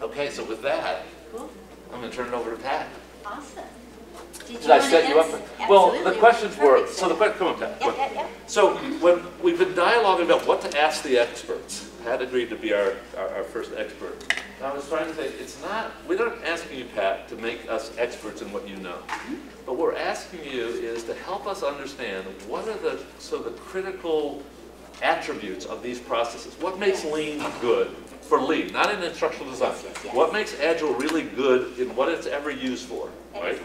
Okay, so with that, Cool, I'm gonna turn it over to Pat. awesome. Did Did I set you up? ask? Well, the Absolutely. questions were, so the question, come on, Pat. come Yep, on. yep, yep. So when we've been dialoguing about what to ask the experts, Pat agreed to be our, our, our first expert. And I was trying to say, it's not, we're not asking you, Pat, to make us experts in what you know. But what we're asking you is to help us understand what are the, so the critical attributes of these processes. What makes lean good for lean, not in instructional design? What makes agile really good in what it's ever used for, right?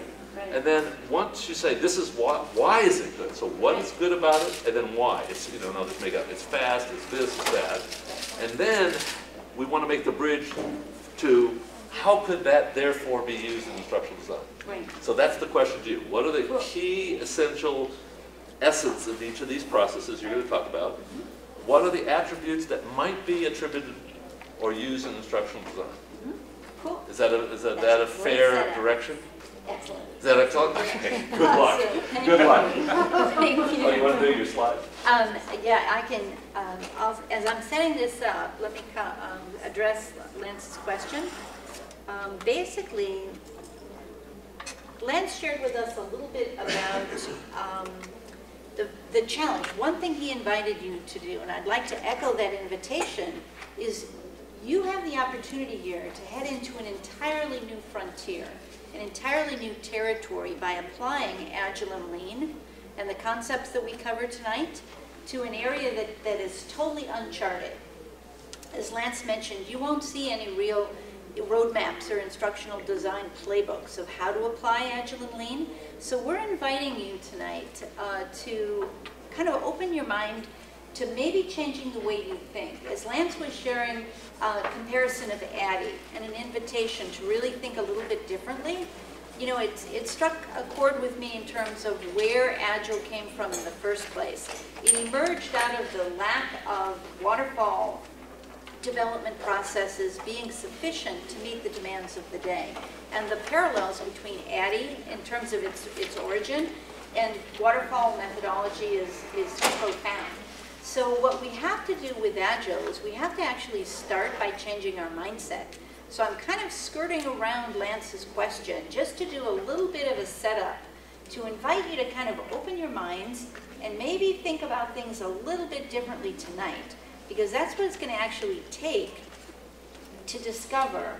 And then once you say, this is why, why is it good? So what is good about it, and then why? It's, you know, no, just make up, it's fast, it's this, it's that. And then we want to make the bridge to, how could that therefore be used in instructional design? Right. So that's the question to you. What are the key essential essence of each of these processes you're going to talk about? Mm-hmm. What are the attributes that might be attributed or use in instructional design? Cool, Is that a, is that that a fair direction? excellent. Is that excellent? Okay, good luck. Good luck. Thank you. Oh, you you. want to do your slide? Um, yeah, I can, um, I'll, as I'm setting this up, let me um, address Lance's question. Um, basically, Lance shared with us a little bit about, um, the, the challenge. One thing he invited you to do, and I'd like to echo that invitation, is you have the opportunity here to head into an entirely new frontier, an entirely new territory by applying Agile and Lean and the concepts that we cover tonight to an area that, that is totally uncharted. As Lance mentioned, you won't see any real roadmaps or instructional design playbooks of how to apply Agile and Lean. So we're inviting you tonight uh, to kind of open your mind to maybe changing the way you think. As Lance was sharing a comparison of ADDIE and an invitation to really think a little bit differently, you know, it, it struck a chord with me in terms of where Agile came from in the first place. It emerged out of the lack of waterfall development processes being sufficient to meet the demands of the day. And the parallels between ADDIE in terms of its, its origin and waterfall methodology is, is profound. So what we have to do with Agile is we have to actually start by changing our mindset. So I'm kind of skirting around Lance's question just to do a little bit of a setup to invite you to kind of open your minds and maybe think about things a little bit differently tonight because that's what it's going to actually take to discover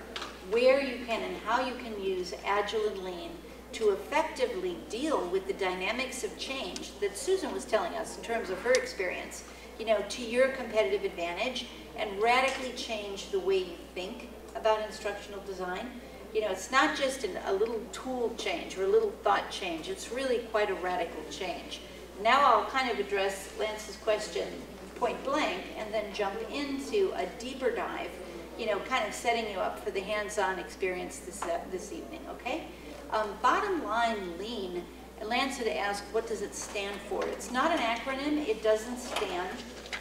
where you can and how you can use Agile and Lean to effectively deal with the dynamics of change that Susan was telling us in terms of her experience, you know, to your competitive advantage and radically change the way you think about instructional design. You know, it's not just an, a little tool change or a little thought change, it's really quite a radical change. Now I'll kind of address Lance's question point blank and then jump into a deeper dive, you know, kind of setting you up for the hands-on experience this, uh, this evening, okay? Um, bottom line, lean, Lance had asked, what does it stand for? It's not an acronym, it doesn't stand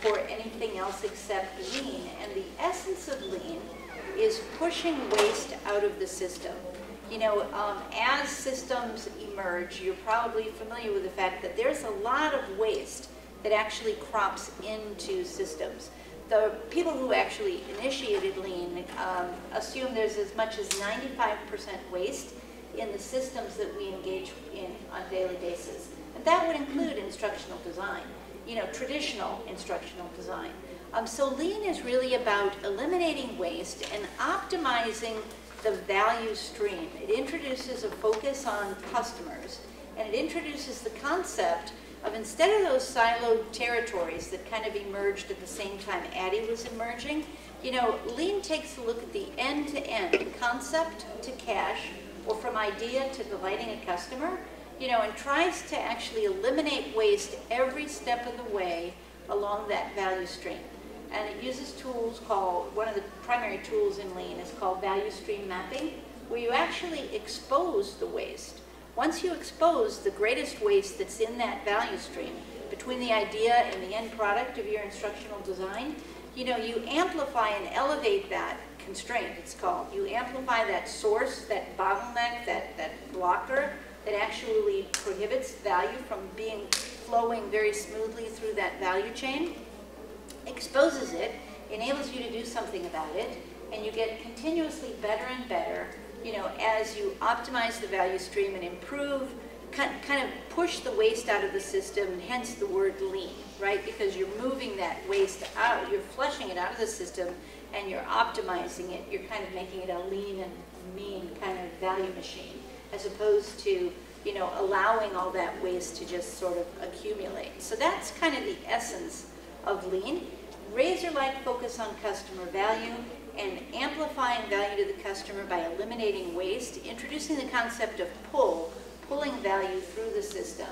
for anything else except lean. And the essence of lean is pushing waste out of the system. You know, um, as systems emerge, you're probably familiar with the fact that there's a lot of waste that actually crops into systems. The people who actually initiated lean um, assume there's as much as 95% waste in the systems that we engage in on a daily basis. And that would include instructional design, you know, traditional instructional design. Um, so lean is really about eliminating waste and optimizing the value stream. It introduces a focus on customers and it introduces the concept of instead of those siloed territories that kind of emerged at the same time ADDIE was emerging, you know, Lean takes a look at the end-to-end concept to cash or from idea to delighting a customer, you know, and tries to actually eliminate waste every step of the way along that value stream. And it uses tools called, one of the primary tools in Lean is called value stream mapping, where you actually expose the waste. Once you expose the greatest waste that's in that value stream between the idea and the end product of your instructional design, you know, you amplify and elevate that constraint, it's called. You amplify that source, that bottleneck, that, that blocker that actually prohibits value from being flowing very smoothly through that value chain, exposes it, enables you to do something about it, and you get continuously better and better, you know, as you optimize the value stream and improve, kind of push the waste out of the system, and hence the word lean, right? Because you're moving that waste out, you're flushing it out of the system, and you're optimizing it. You're kind of making it a lean and mean kind of value machine, as opposed to you know, allowing all that waste to just sort of accumulate. So that's kind of the essence of lean. Razor-like focus on customer value and amplifying value to the customer by eliminating waste, introducing the concept of pull, pulling value through the system,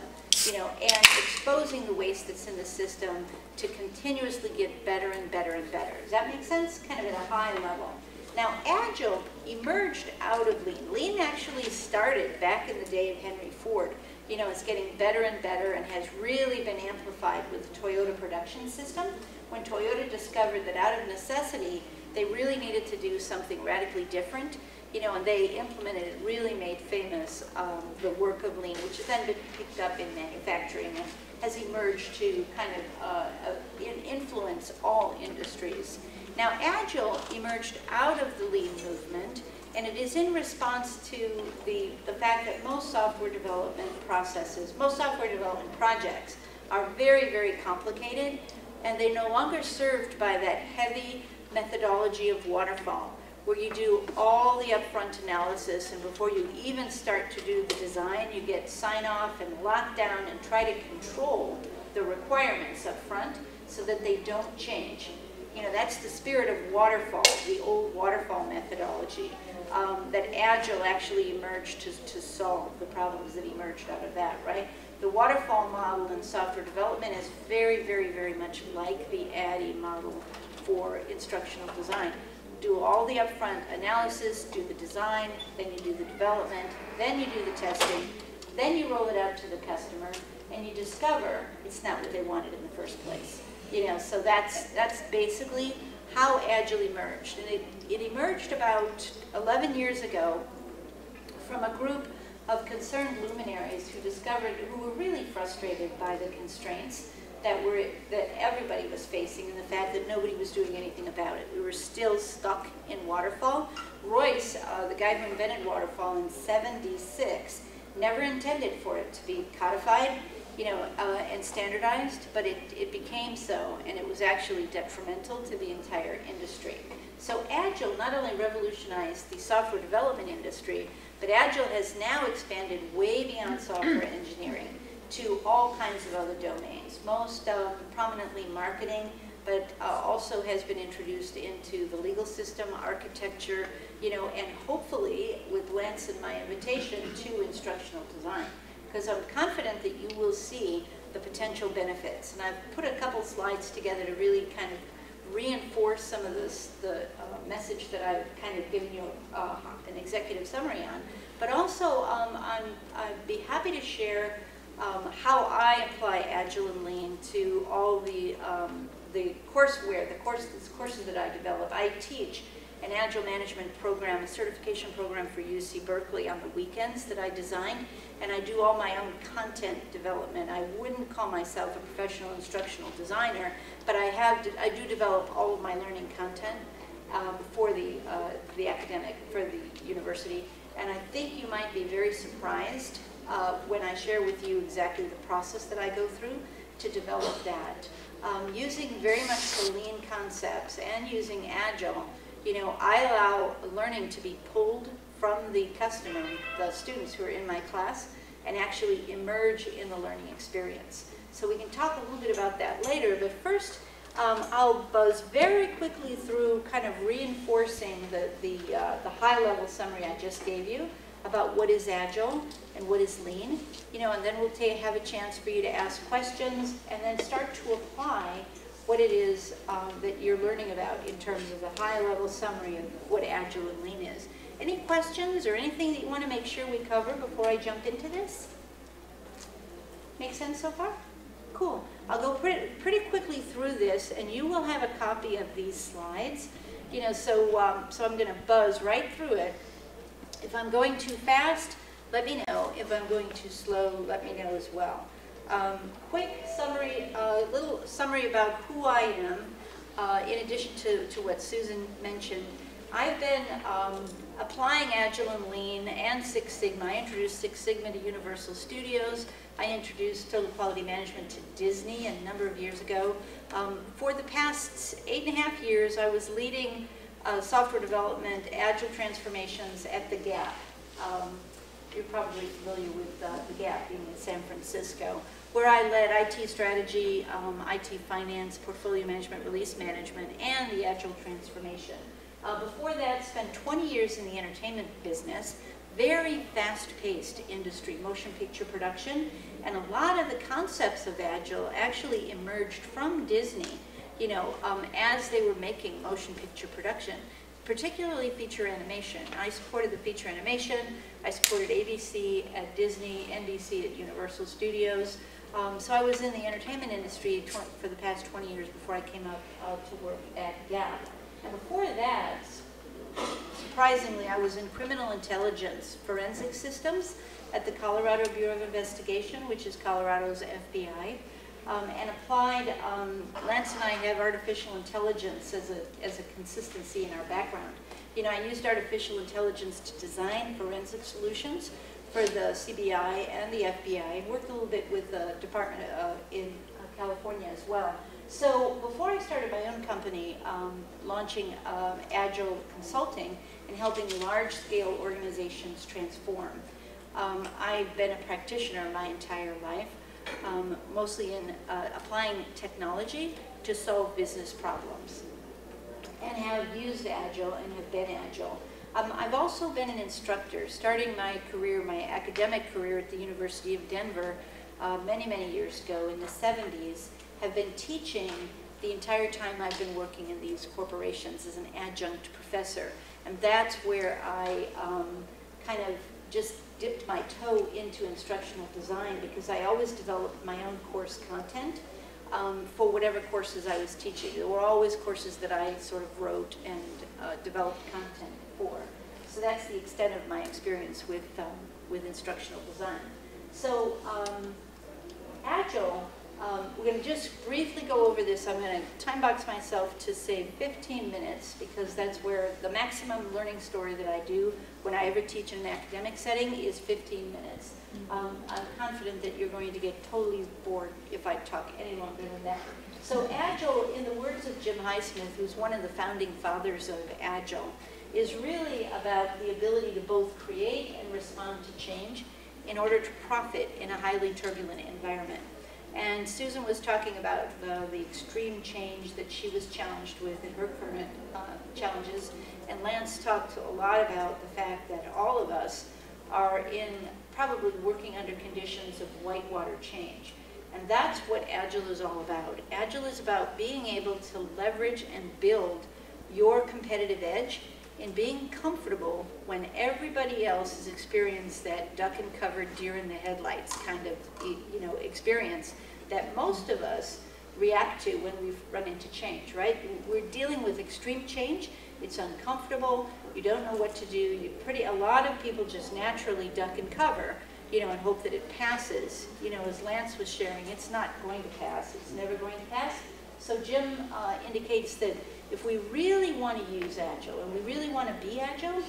you know, and exposing the waste that's in the system to continuously get better and better and better. Does that make sense? Kind of at a high level. Now, Agile emerged out of Lean. Lean actually started back in the day of Henry Ford. You know, it's getting better and better and has really been amplified with the Toyota production system. When Toyota discovered that out of necessity, they really needed to do something radically different, you know, and they implemented it, really made famous um, the work of Lean, which has then been picked up in manufacturing and has emerged to kind of uh, uh, influence all industries. Now, Agile emerged out of the lean movement, and it is in response to the, the fact that most software development processes, most software development projects are very, very complicated, and they're no longer served by that heavy methodology of waterfall, where you do all the upfront analysis, and before you even start to do the design, you get sign off and lockdown and try to control the requirements up front so that they don't change you know, that's the spirit of waterfall, the old waterfall methodology, um, that Agile actually emerged to, to solve the problems that emerged out of that, right? The waterfall model in software development is very, very, very much like the ADDIE model for instructional design. Do all the upfront analysis, do the design, then you do the development, then you do the testing, then you roll it out to the customer, and you discover it's not what they wanted in the first place. You know, so that's, that's basically how Agile emerged. And it, it emerged about 11 years ago from a group of concerned luminaries who discovered, who were really frustrated by the constraints that were that everybody was facing and the fact that nobody was doing anything about it. We were still stuck in waterfall. Royce, uh, the guy who invented waterfall in 76, never intended for it to be codified you know, uh, and standardized, but it, it became so, and it was actually detrimental to the entire industry. So Agile not only revolutionized the software development industry, but Agile has now expanded way beyond software engineering to all kinds of other domains, most um, prominently marketing, but uh, also has been introduced into the legal system, architecture, you know, and hopefully, with Lance and my invitation, to instructional design because I'm confident that you will see the potential benefits. And I've put a couple slides together to really kind of reinforce some of this, the uh, message that I've kind of given you uh, an executive summary on. But also, um, i would be happy to share um, how I apply Agile and Lean to all the, um, the courseware, the courses, courses that I develop. I teach an Agile Management program, a certification program for UC Berkeley on the weekends that I designed and I do all my own content development. I wouldn't call myself a professional instructional designer, but I have I do develop all of my learning content um, for the uh, the academic for the university, and I think you might be very surprised uh, when I share with you exactly the process that I go through to develop that. Um, using very much the lean concepts and using agile, you know, I allow learning to be pulled from the customer, the students who are in my class, and actually emerge in the learning experience. So we can talk a little bit about that later, but first um, I'll buzz very quickly through kind of reinforcing the, the, uh, the high-level summary I just gave you about what is Agile and what is Lean, you know, and then we'll have a chance for you to ask questions and then start to apply what it is um, that you're learning about in terms of the high-level summary of what Agile and Lean is. Any questions or anything that you want to make sure we cover before I jump into this? Make sense so far? Cool. I'll go pretty, pretty quickly through this, and you will have a copy of these slides. You know, so, um, so I'm going to buzz right through it. If I'm going too fast, let me know. If I'm going too slow, let me know as well. Um, quick summary, a uh, little summary about who I am, uh, in addition to, to what Susan mentioned. I've been um, applying Agile and Lean and Six Sigma. I introduced Six Sigma to Universal Studios. I introduced Total Quality Management to Disney a number of years ago. Um, for the past eight and a half years, I was leading uh, software development, Agile transformations at The Gap. Um, you're probably familiar with uh, The Gap being in San Francisco, where I led IT strategy, um, IT finance, portfolio management, release management, and the Agile transformation. Uh, before that, spent 20 years in the entertainment business, very fast-paced industry, motion picture production, and a lot of the concepts of Agile actually emerged from Disney, you know, um, as they were making motion picture production, particularly feature animation. I supported the feature animation, I supported ABC at Disney, NBC at Universal Studios, um, so I was in the entertainment industry for the past 20 years before I came up uh, to work at Gap. And before that, surprisingly, I was in criminal intelligence forensic systems at the Colorado Bureau of Investigation, which is Colorado's FBI, um, and applied, um, Lance and I have artificial intelligence as a, as a consistency in our background. You know, I used artificial intelligence to design forensic solutions for the CBI and the FBI, worked a little bit with the department uh, in uh, California as well. So before I started my own company, um, launching um, Agile Consulting and helping large-scale organizations transform, um, I've been a practitioner my entire life, um, mostly in uh, applying technology to solve business problems, and have used Agile and have been Agile. Um, I've also been an instructor, starting my career, my academic career at the University of Denver uh, many, many years ago in the 70s, have been teaching the entire time I've been working in these corporations as an adjunct professor. And that's where I um, kind of just dipped my toe into instructional design because I always developed my own course content um, for whatever courses I was teaching. There were always courses that I sort of wrote and uh, developed content for. So that's the extent of my experience with, um, with instructional design. So um, Agile um, we're going to just briefly go over this. I'm going to time box myself to say 15 minutes because that's where the maximum learning story that I do when I ever teach in an academic setting is 15 minutes. Mm-hmm. Um, I'm confident that you're going to get totally bored if I talk any longer than that. So Agile, in the words of Jim Highsmith, who's one of the founding fathers of Agile, is really about the ability to both create and respond to change in order to profit in a highly turbulent environment. And Susan was talking about the, the extreme change that she was challenged with in her current uh, challenges. And Lance talked a lot about the fact that all of us are in probably working under conditions of whitewater change. And that's what Agile is all about. Agile is about being able to leverage and build your competitive edge in being comfortable when everybody else has experienced that duck and cover deer in the headlights kind of you know experience that most of us react to when we've run into change, right? We're dealing with extreme change. It's uncomfortable. You don't know what to do. You pretty a lot of people just naturally duck and cover, you know, and hope that it passes. You know, as Lance was sharing, it's not going to pass. It's never going to pass. So Jim uh, indicates that if we really want to use Agile and we really want to be Agile,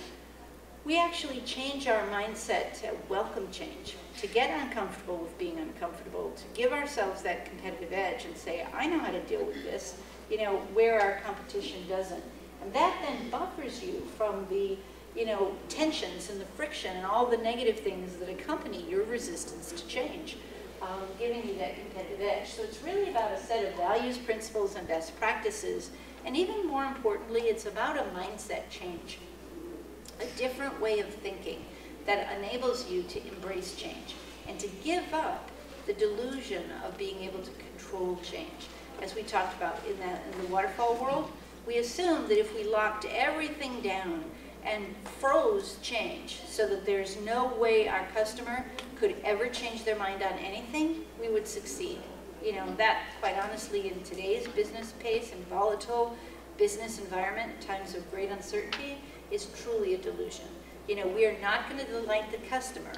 we actually change our mindset to welcome change, to get uncomfortable with being uncomfortable, to give ourselves that competitive edge and say, I know how to deal with this, you know, where our competition doesn't. And that then buffers you from the, you know, tensions and the friction and all the negative things that accompany your resistance to change um, giving you that competitive edge. So it's really about a set of values, principles, and best practices. And even more importantly, it's about a mindset change, a different way of thinking that enables you to embrace change and to give up the delusion of being able to control change. As we talked about in, that, in the waterfall world, we assumed that if we locked everything down and froze change so that there's no way our customer could ever change their mind on anything, we would succeed. You know, that quite honestly in today's business pace and volatile business environment, times of great uncertainty, is truly a delusion. You know, we are not going to delight the customer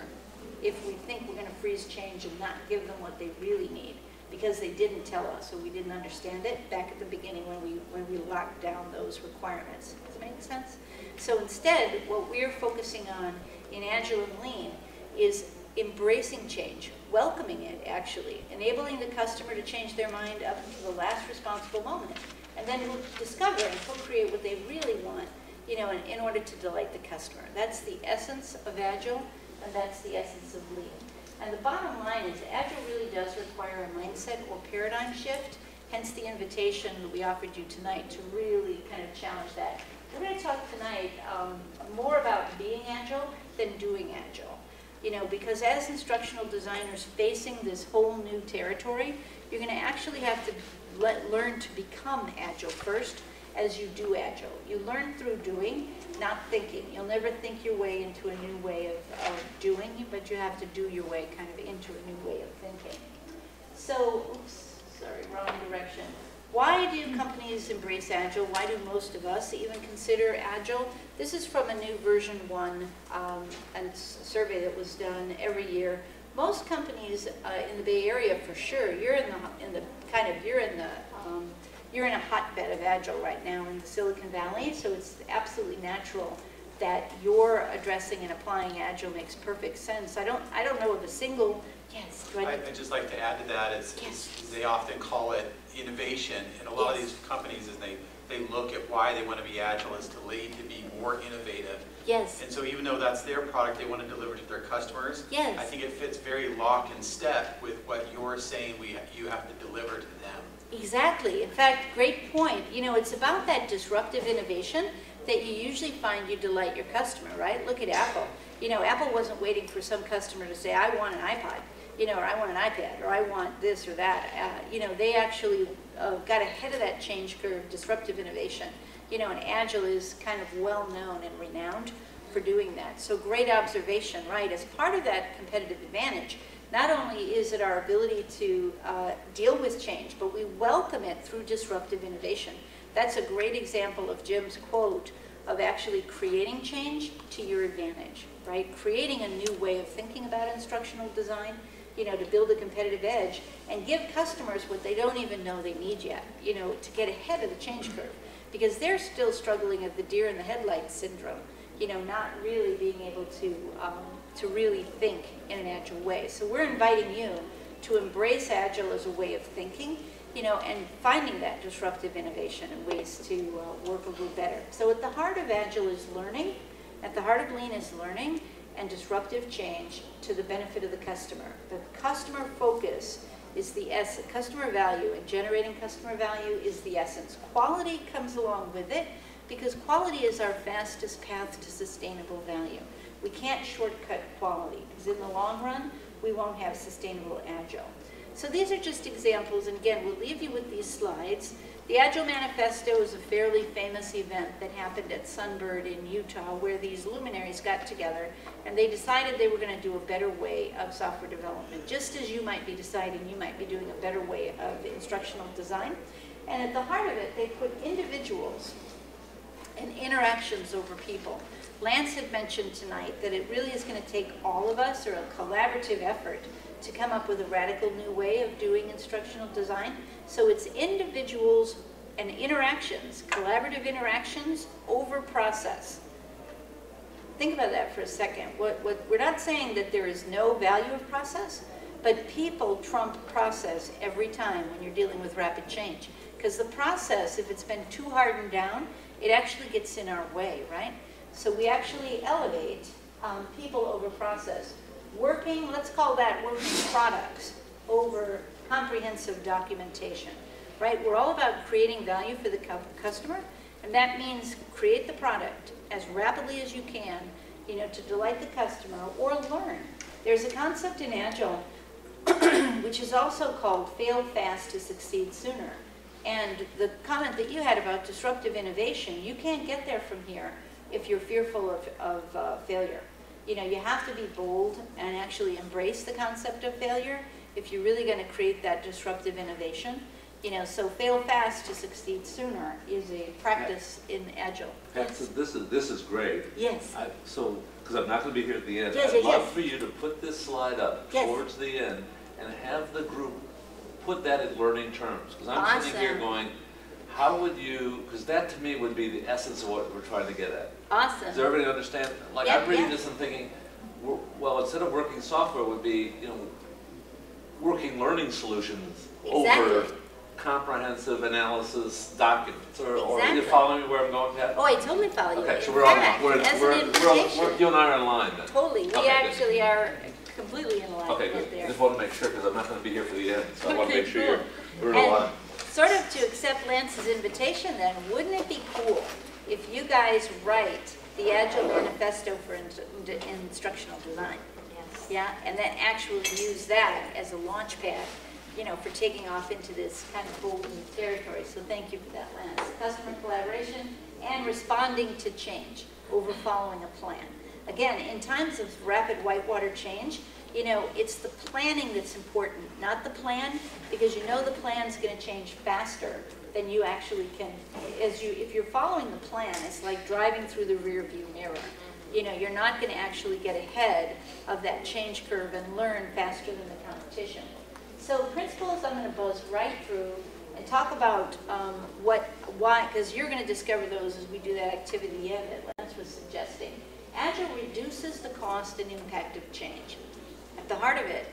if we think we're going to freeze change and not give them what they really need because they didn't tell us or we didn't understand it back at the beginning when we when we locked down those requirements. Does that make sense? So instead, what we're focusing on in Agile and Lean is embracing change, welcoming it actually, enabling the customer to change their mind up until the last responsible moment, and then discover and co-create what they really want, you know, in, in order to delight the customer. That's the essence of Agile, and that's the essence of Lean. And the bottom line is Agile really does require a mindset or paradigm shift, hence the invitation that we offered you tonight to really kind of challenge that. We're going to talk tonight um, more about being Agile than doing Agile. You know, because as instructional designers facing this whole new territory, you're going to actually have to let, learn to become Agile first as you do Agile. You learn through doing, not thinking. You'll never think your way into a new way of, of doing, but you have to do your way kind of into a new way of thinking. So, oops, sorry, wrong direction. Why do companies embrace Agile? Why do most of us even consider Agile? This is from a new VersionOne um, and survey that was done every year. Most companies uh, in the Bay Area, for sure, you're in the in the kind of you're in the um, you're in a hotbed of Agile right now in the Silicon Valley, so it's absolutely natural that you're addressing and applying Agile makes perfect sense. I don't I don't know of a single yes. Do I I'd just like to add to that, is, Yes. is they often call it innovation, and a lot of these companies, as they, they look at why they want to be agile, is to lead, to be more innovative. yes. And so even though that's their product they want to deliver to their customers, Yes. I think it fits very lock and step with what you're saying we, you have to deliver to them. Exactly. In fact, great point. You know, it's about that disruptive innovation that you usually find you delight your customer, right? Look at Apple. You know, Apple wasn't waiting for some customer to say, I want an iPod, you know, or I want an iPad, or I want this or that. Uh, you know, they actually uh, got ahead of that change curve, disruptive innovation. You know, and Agile is kind of well known and renowned for doing that. So great observation, right? As part of that competitive advantage, not only is it our ability to uh, deal with change, but we welcome it through disruptive innovation. That's a great example of Jim's quote of actually creating change to your advantage, right? Creating a new way of thinking about instructional design, you know, to build a competitive edge and give customers what they don't even know they need yet, you know, to get ahead of the change curve. Because they're still struggling with the deer in the headlights syndrome, you know, not really being able to, um, to really think in an agile way. So we're inviting you to embrace agile as a way of thinking, you know, and finding that disruptive innovation and ways to uh, work a little better. So at the heart of agile is learning, at the heart of lean is learning and disruptive change to the benefit of the customer. The customer focus is the S, customer value, and generating customer value is the essence. Quality comes along with it because quality is our fastest path to sustainable value. We can't shortcut quality because in the long run, we won't have sustainable agile. So these are just examples, and again, we'll leave you with these slides. The Agile Manifesto is a fairly famous event that happened at Snowbird in Utah where these luminaries got together and they decided they were going to do a better way of software development, just as you might be deciding you might be doing a better way of instructional design. And at the heart of it, they put individuals and interactions over people. Lance had mentioned tonight that it really is going to take all of us, or a collaborative effort, to come up with a radical new way of doing instructional design. So it's individuals and interactions, collaborative interactions over process. Think about that for a second. What, what, we're not saying that there is no value of process, but people trump process every time when you're dealing with rapid change. Because the process, if it's been too hardened down, it actually gets in our way, right? So we actually elevate um, people over process. Working, let's call that working products over comprehensive documentation, right? We're all about creating value for the customer, and that means create the product as rapidly as you can, you know, to delight the customer or learn. There's a concept in Agile which is also called fail fast to succeed sooner. And the comment that you had about disruptive innovation, you can't get there from here if you're fearful of, of uh, failure. You know, you have to be bold and actually embrace the concept of failure if you're really going to create that disruptive innovation. You know, so fail fast to succeed sooner is a practice in Agile. Pat, so this is, this is great. Yes. I- So, because I'm not going to be here at the end, Yes, I'd yes, love yes. for you to put this slide up Yes. towards the end and have the group put that in learning terms. Because I'm sitting here going, how would you, because that to me would be the essence of what we're trying to get at. Awesome. Does everybody understand? Like, Yeah, I'm reading yeah. this and thinking, well, instead of working software would be, you know, working learning solutions over comprehensive analysis documents, or, or you following me where I'm going, Pat? Oh, I totally follow you. Okay, so we're fact, we're, we're, we're, we're- you and I are in line then. Totally, we Okay, good. actually are completely in line Okay, good. there. Just want to make sure, because I'm not going to be here for the end, so I want to make sure you're, cool. we're in line. Sort of to accept Lance's invitation then, wouldn't it be cool if you guys write the Agile Manifesto for in- in- instructional design? Yes. Yeah, and then actually use that as a launch pad, you know, for taking off into this kind of bold new territory. So thank you for that, Lance. Customer collaboration and responding to change over following a plan. Again, in times of rapid whitewater change, you know, it's the planning that's important, not the plan, because you know the plan's gonna change faster than you actually can, as you, if you're following the plan, it's like driving through the rear view mirror you know, you're not going to actually get ahead of that change curve and learn faster than the competition. So principles, I'm going to buzz right through and talk about um, what, why, because you're going to discover those as we do that activity in that Lance was suggesting. Agile reduces the cost and impact of change. At the heart of it,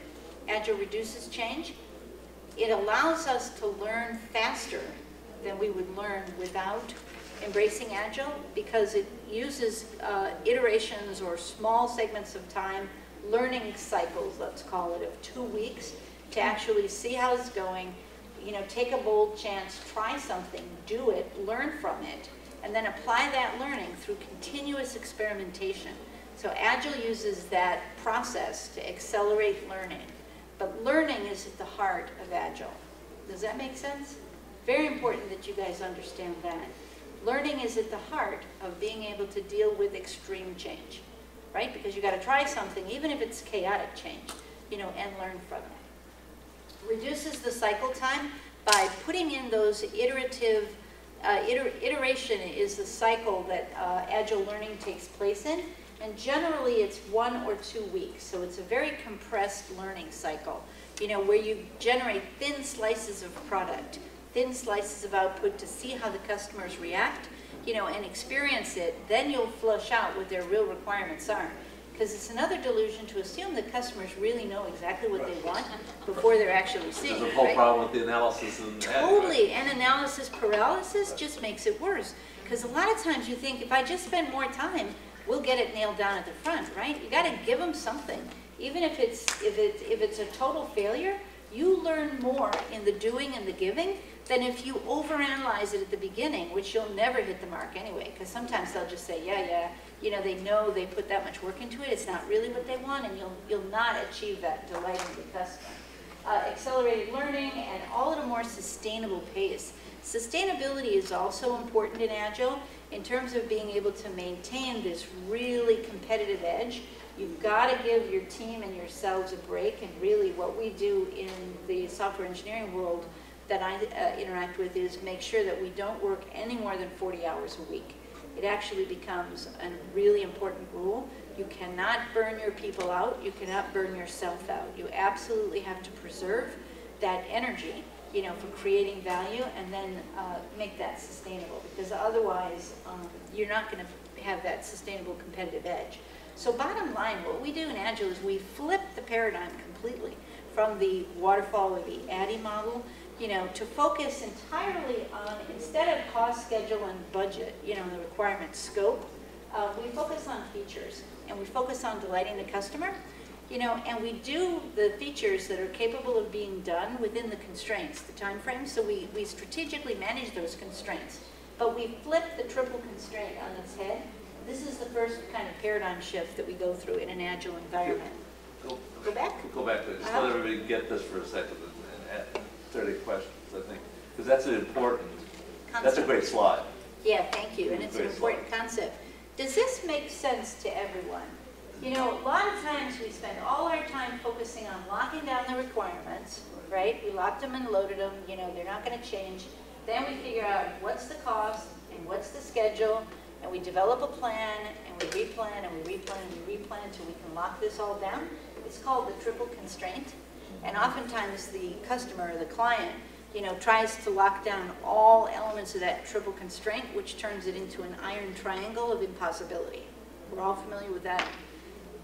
Agile reduces change. It allows us to learn faster than we would learn without embracing Agile because it uses uh, iterations or small segments of time, learning cycles, let's call it, of two weeks to actually see how it's going, you know, take a bold chance, try something, do it, learn from it, and then apply that learning through continuous experimentation. So Agile uses that process to accelerate learning. But learning is at the heart of Agile. Does that make sense? Very important that you guys understand that. Learning is at the heart of being able to deal with extreme change, right? Because you got to try something, even if it's chaotic change, you know, and learn from it. Reduces the cycle time by putting in those iterative, uh, iter- iteration is the cycle that uh, Agile learning takes place in. And generally, it's one or two weeks, so it's a very compressed learning cycle, you know, where you generate thin slices of product, thin slices of output to see how the customers react, you know, and experience it. Then you'll flush out what their real requirements are. Because it's another delusion to assume that customers really know exactly what they want before they're actually seeing it. There's a whole right? problem with the analysis and. Totally, and analysis paralysis just makes it worse. Because a lot of times you think, if I just spend more time, we'll get it nailed down at the front, right? You gotta give them something. Even if it's, if it's, if it's a total failure, you learn more in the doing and the giving than if you overanalyze it at the beginning, which you'll never hit the mark anyway. Because sometimes they'll just say, yeah, yeah, you know, they know they put that much work into it, it's not really what they want, and you'll, you'll not achieve that delighting the customer uh, accelerated learning, and all at a more sustainable pace. Sustainability is also important in Agile in terms of being able to maintain this really competitive edge. You've got to give your team and yourselves a break, and really what we do in the software engineering world that I uh, interact with is make sure that we don't work any more than 40 hours a week. It actually becomes a really important rule. You cannot burn your people out. You cannot burn yourself out. You absolutely have to preserve that energy, you know, for creating value and then uh, make that sustainable because otherwise um, you're not going to have that sustainable competitive edge. So bottom line, what we do in Agile is we flip the paradigm completely from the waterfall or the ADDIE model you know, to focus entirely on, instead of cost, schedule, and budget, you know, the requirement scope, uh, we focus on features, and we focus on delighting the customer, you know, and we do the features that are capable of being done within the constraints, the time frame. so we, we strategically manage those constraints. But we flip the triple constraint on its head. This is the first kind of paradigm shift that we go through in an agile environment. Go Go back? go back to, just Uh-huh. let everybody get this for a second and ask thirty questions, I think, because that's an important, that's a great slide. Yeah, thank you, and it's an important concept. Does this make sense to everyone? You know, a lot of times we spend all our time focusing on locking down the requirements, right? We locked them and loaded them, you know, they're not gonna change. Then we figure out what's the cost and what's the schedule, and we develop a plan, and we replan, and we replan, and we replan until we can lock this all down. It's called the triple constraint. And oftentimes the customer or the client you know, tries to lock down all elements of that triple constraint, which turns it into an iron triangle of impossibility. We're all familiar with that,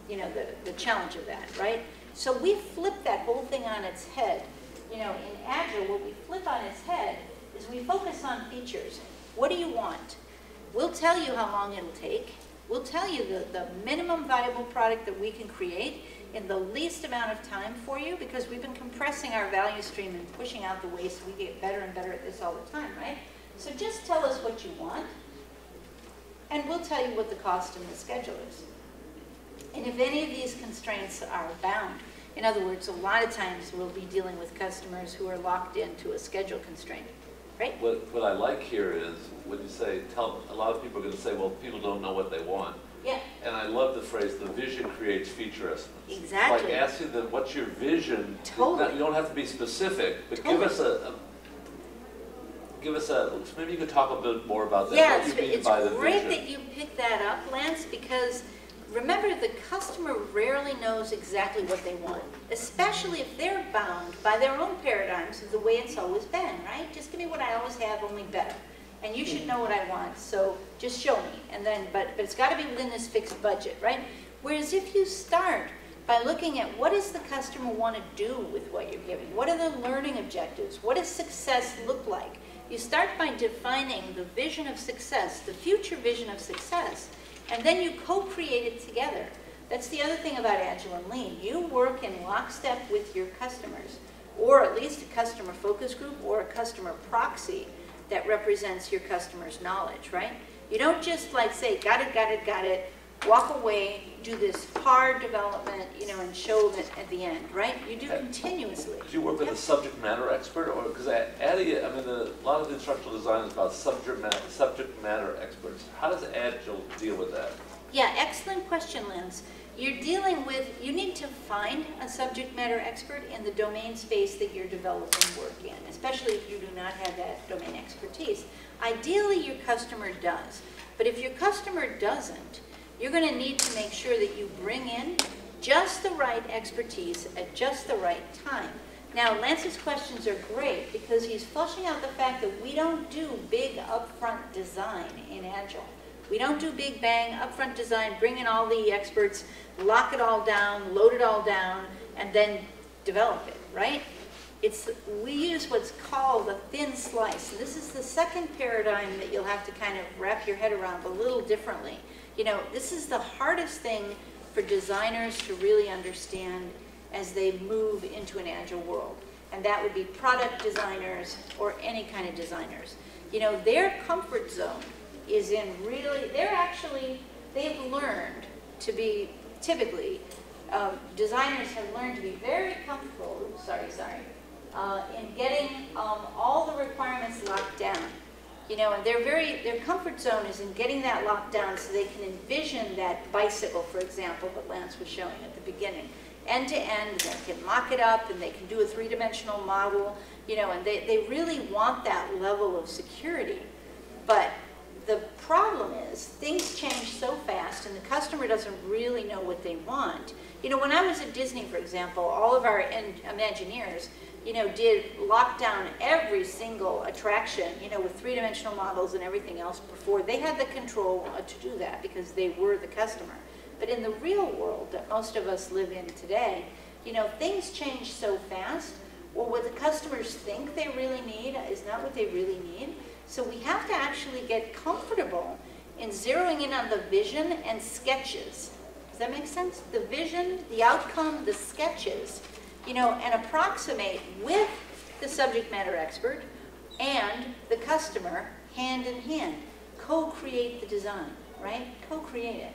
you know, the, the challenge of that, right? So we flip that whole thing on its head. You know, in Agile, what we flip on its head is we focus on features. What do you want? We'll tell you how long it'll take. We'll tell you the, the minimum viable product that we can create in the least amount of time for you because we've been compressing our value stream and pushing out the waste. We get better and better at this all the time, right? So just tell us what you want and we'll tell you what the cost and the schedule is. And if any of these constraints are bound, in other words, a lot of times we'll be dealing with customers who are locked into a schedule constraint, right? What, what I like here is when you say, tell, a lot of people are gonna say, well, people don't know what they want. Yeah, And I love the phrase, the vision creates feature estimates. Exactly. Like asking them, what's your vision? Totally. You don't have to be specific, but give us a, a- give us a, maybe you could talk a bit more about that. yeah, it's, you mean it's by the great vision. that you picked that up, Lance, because remember, the customer rarely knows exactly what they want, especially if they're bound by their own paradigms of the way it's always been, right? Just give me what I always have, only better. And you should know what I want, so just show me. And then, but, but it's got to be within this fixed budget, right? Whereas if you start by looking at what does the customer want to do with what you're giving? What are the learning objectives? What does success look like? You start by defining the vision of success, the future vision of success, and then you co-create it together. That's the other thing about Agile and Lean. You work in lockstep with your customers, or at least a customer focus group or a customer proxy that represents your customer's knowledge, right? You don't just like say, got it, got it, got it, walk away, do this hard development, you know, and show it at the end, right? You do Uh, continuously. Could you work with a subject matter expert, or, because ADDIE, I mean, a lot of the instructional design is about subject matter, subject matter experts. How does Agile deal with that? Yeah, excellent question, Lance. You're dealing with, you need to find a subject matter expert in the domain space that you're developing work in, especially if you do not have that domain expertise. Ideally, your customer does, but if your customer doesn't, you're going to need to make sure that you bring in just the right expertise at just the right time. Now, Lance's questions are great because he's flushing out the fact that we don't do big upfront design in Agile. We don't do big bang upfront design, bring in all the experts, lock it all down, load it all down, and then develop it, right? It's, we use what's called a thin slice. This is the second paradigm that you'll have to kind of wrap your head around a little differently. You know, this is the hardest thing for designers to really understand as they move into an agile world. And that would be product designers or any kind of designers. You know, their comfort zone is in really, they're actually, they've learned to be, typically, um, designers have learned to be very comfortable, oops, sorry, sorry, uh, in getting um, all the requirements locked down. You know, and they're very, their comfort zone is in getting that locked down so they can envision that bicycle, for example, that Lance was showing at the beginning. End to end, they can mock it up and they can do a three-dimensional model, you know, and they, they really want that level of security. But the problem is things change so fast and the customer doesn't really know what they want. You know, when I was at Disney, for example, all of our Imagineers, you know, did lock down every single attraction, you know, with three-dimensional models and everything else before. They had the control uh, to do that because they were the customer. But in the real world that most of us live in today, you know, things change so fast, Well, what the customers think they really need is not what they really need. So we have to actually get comfortable in zeroing in on the vision and sketches. Does that make sense? The vision, the outcome, the sketches, you know, and approximate with the subject matter expert and the customer hand in hand. Co-create the design, right? Co-create it.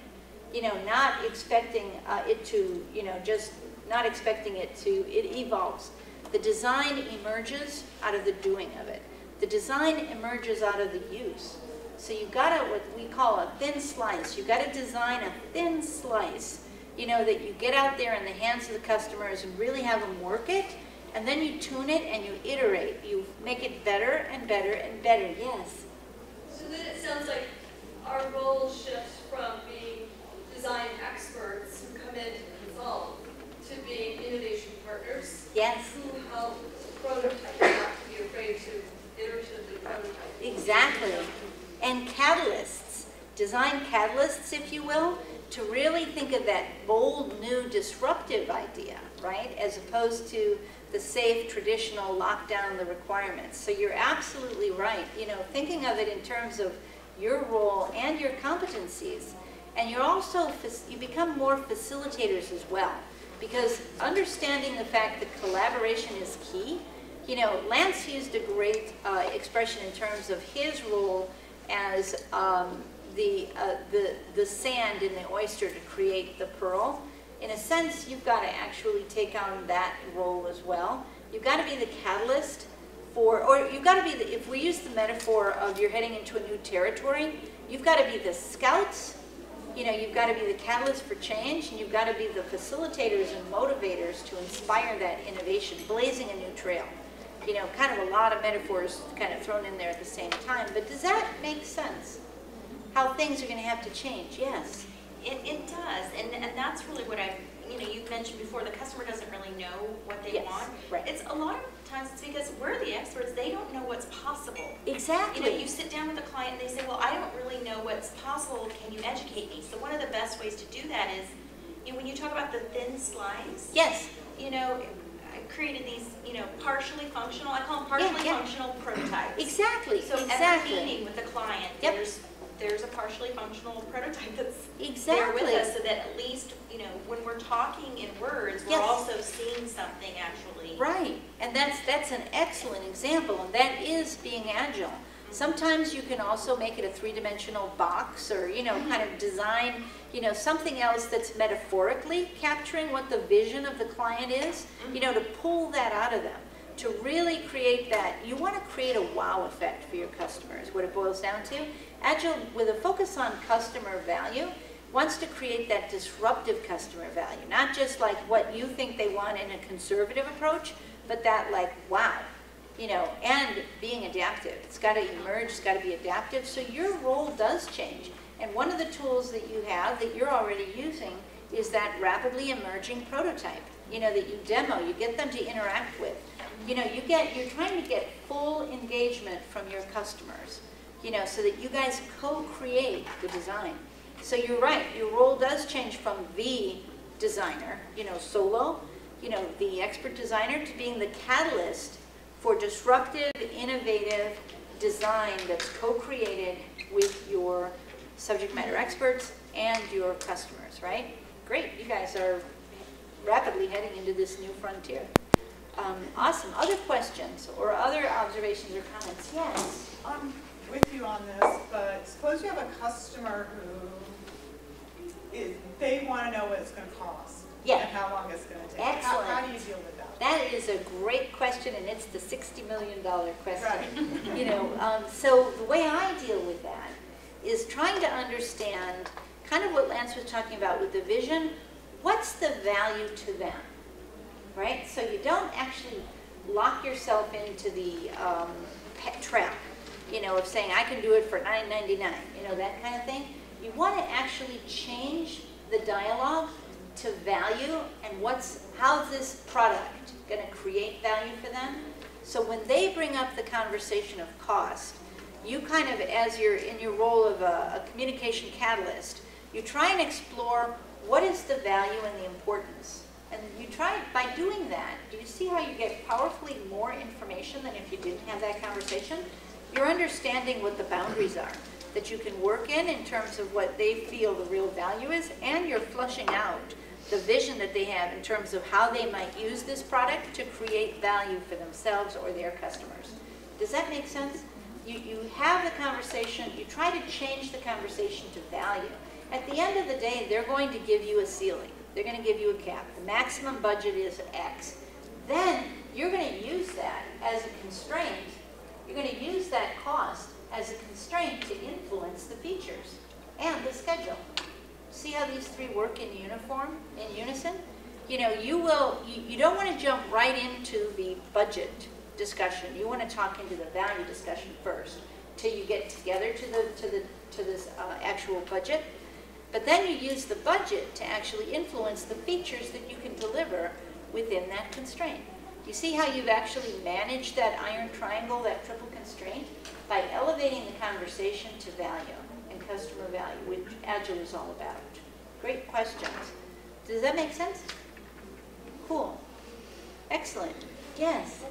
You know, not expecting uh, it to, you know, just not expecting it to, it evolves. The design emerges out of the doing of it. The design emerges out of the use. So you've gotta, what we call a thin slice, You've gotta design a thin slice, you know, that you get out there in the hands of the customers and really have them work it, and then you tune it and you iterate. You make it better and better and better, yes. So then it sounds like our role shifts from being design experts who come in to consult to being innovation partners Yes, who help prototype, not to be afraid Exactly. And catalysts, design catalysts, if you will, to really think of that bold, new, disruptive idea, right, as opposed to the safe, traditional, lockdown—the requirements. So you're absolutely right. You know, thinking of it in terms of your role and your competencies, and you're also, you become more facilitators as well because understanding the fact that collaboration is key you know, Lance used a great uh, expression in terms of his role as um, the, uh, the, the sand in the oyster to create the pearl. In a sense, you've got to actually take on that role as well. You've got to be the catalyst for, or you've got to be, the, if we use the metaphor of you're heading into a new territory, you've got to be the scouts, you know, you've got to be the catalyst for change, and you've got to be the facilitators and motivators to inspire that innovation, blazing a new trail. You know, kind of a lot of metaphors kind of thrown in there at the same time, but does that make sense? How things are going to have to change, yes. It, it does, and, and that's really what I've you know, you mentioned before, the customer doesn't really know what they Yes, want. right. It's a lot of times it's because we're the experts, they don't know what's possible. Exactly. You know, you sit down with a client and they say, well, I don't really know what's possible, can you educate me? So one of the best ways to do that is, you know, when you talk about the thin slices, Yes, you know, created these, you know, partially functional, I call them partially yeah. functional prototypes. exactly, So every meeting with the client, Yep. there's, there's a partially functional prototype that's there with us, so that at least, you know, when we're talking in words, we're Yes. also seeing something actually. Right, and that's, that's an excellent example, and that is being agile. Mm-hmm. Sometimes you can also make it a three-dimensional box, or, you know, kind of mm-hmm. design, you know, something else that's metaphorically capturing what the vision of the client is, you know, to pull that out of them, to really create that, you want to create a wow effect for your customers, what it boils down to. Agile, with a focus on customer value, wants to create that disruptive customer value, not just like what you think they want in a conservative approach, but that like, wow, you know, and being adaptive. It's got to emerge, it's got to be adaptive, so your role does change. And one of the tools that you have that you're already using is that rapidly emerging prototype, you know, that you demo, you get them to interact with. You know, you get, you're trying to get full engagement from your customers, you know, so that you guys co-create the design. So you're right, your role does change from the designer, you know, solo, you know, the expert designer to being the catalyst for disruptive, innovative design that's co-created with your subject matter experts and your customers, right? Great, you guys are rapidly heading into this new frontier. Um, awesome, other questions or other observations or comments? Yes? I'm with you on this, but suppose you have a customer who is, they want to know what it's going to cost. Yeah. And how long it's going to take. How- How do you deal with that? That is a great question, and it's the $60 million question. Right. You know, um, so the way I deal with that is trying to understand kind of what Lance was talking about with the vision. What's the value to them, right? So you don't actually lock yourself into the um, pet trap, you know, of saying I can do it for $9.99, you know, that kind of thing. You want to actually change the dialogue to value and what's how's this product going to create value for them. So when they bring up the conversation of cost, you kind of, as you're in your role of a, a communication catalyst, you try and explore what is the value and the importance. And you try, by doing that, do you see how you get powerfully more information than if you didn't have that conversation? You're understanding what the boundaries are that you can work in in terms of what they feel the real value is, and you're flushing out the vision that they have in terms of how they might use this product to create value for themselves or their customers. Does that make sense? You, you have the conversation, you try to change the conversation to value. At the end of the day, they're going to give you a ceiling. They're going to give you a cap. The maximum budget is X. Then you're going to use that as a constraint. You're going to use that cost as a constraint to influence the features and the schedule. See how these three work in uniform, in unison? You know, you will, you, you don't want to jump right into the budget discussion. You want to talk into the value discussion first, till you get together to the, to the, to this uh, actual budget. But then you use the budget to actually influence the features that you can deliver within that constraint. You see how you've actually managed that iron triangle, that triple constraint? By elevating the conversation to value and customer value, which Agile is all about? Great questions. Does that make sense? Cool. Excellent. Yes.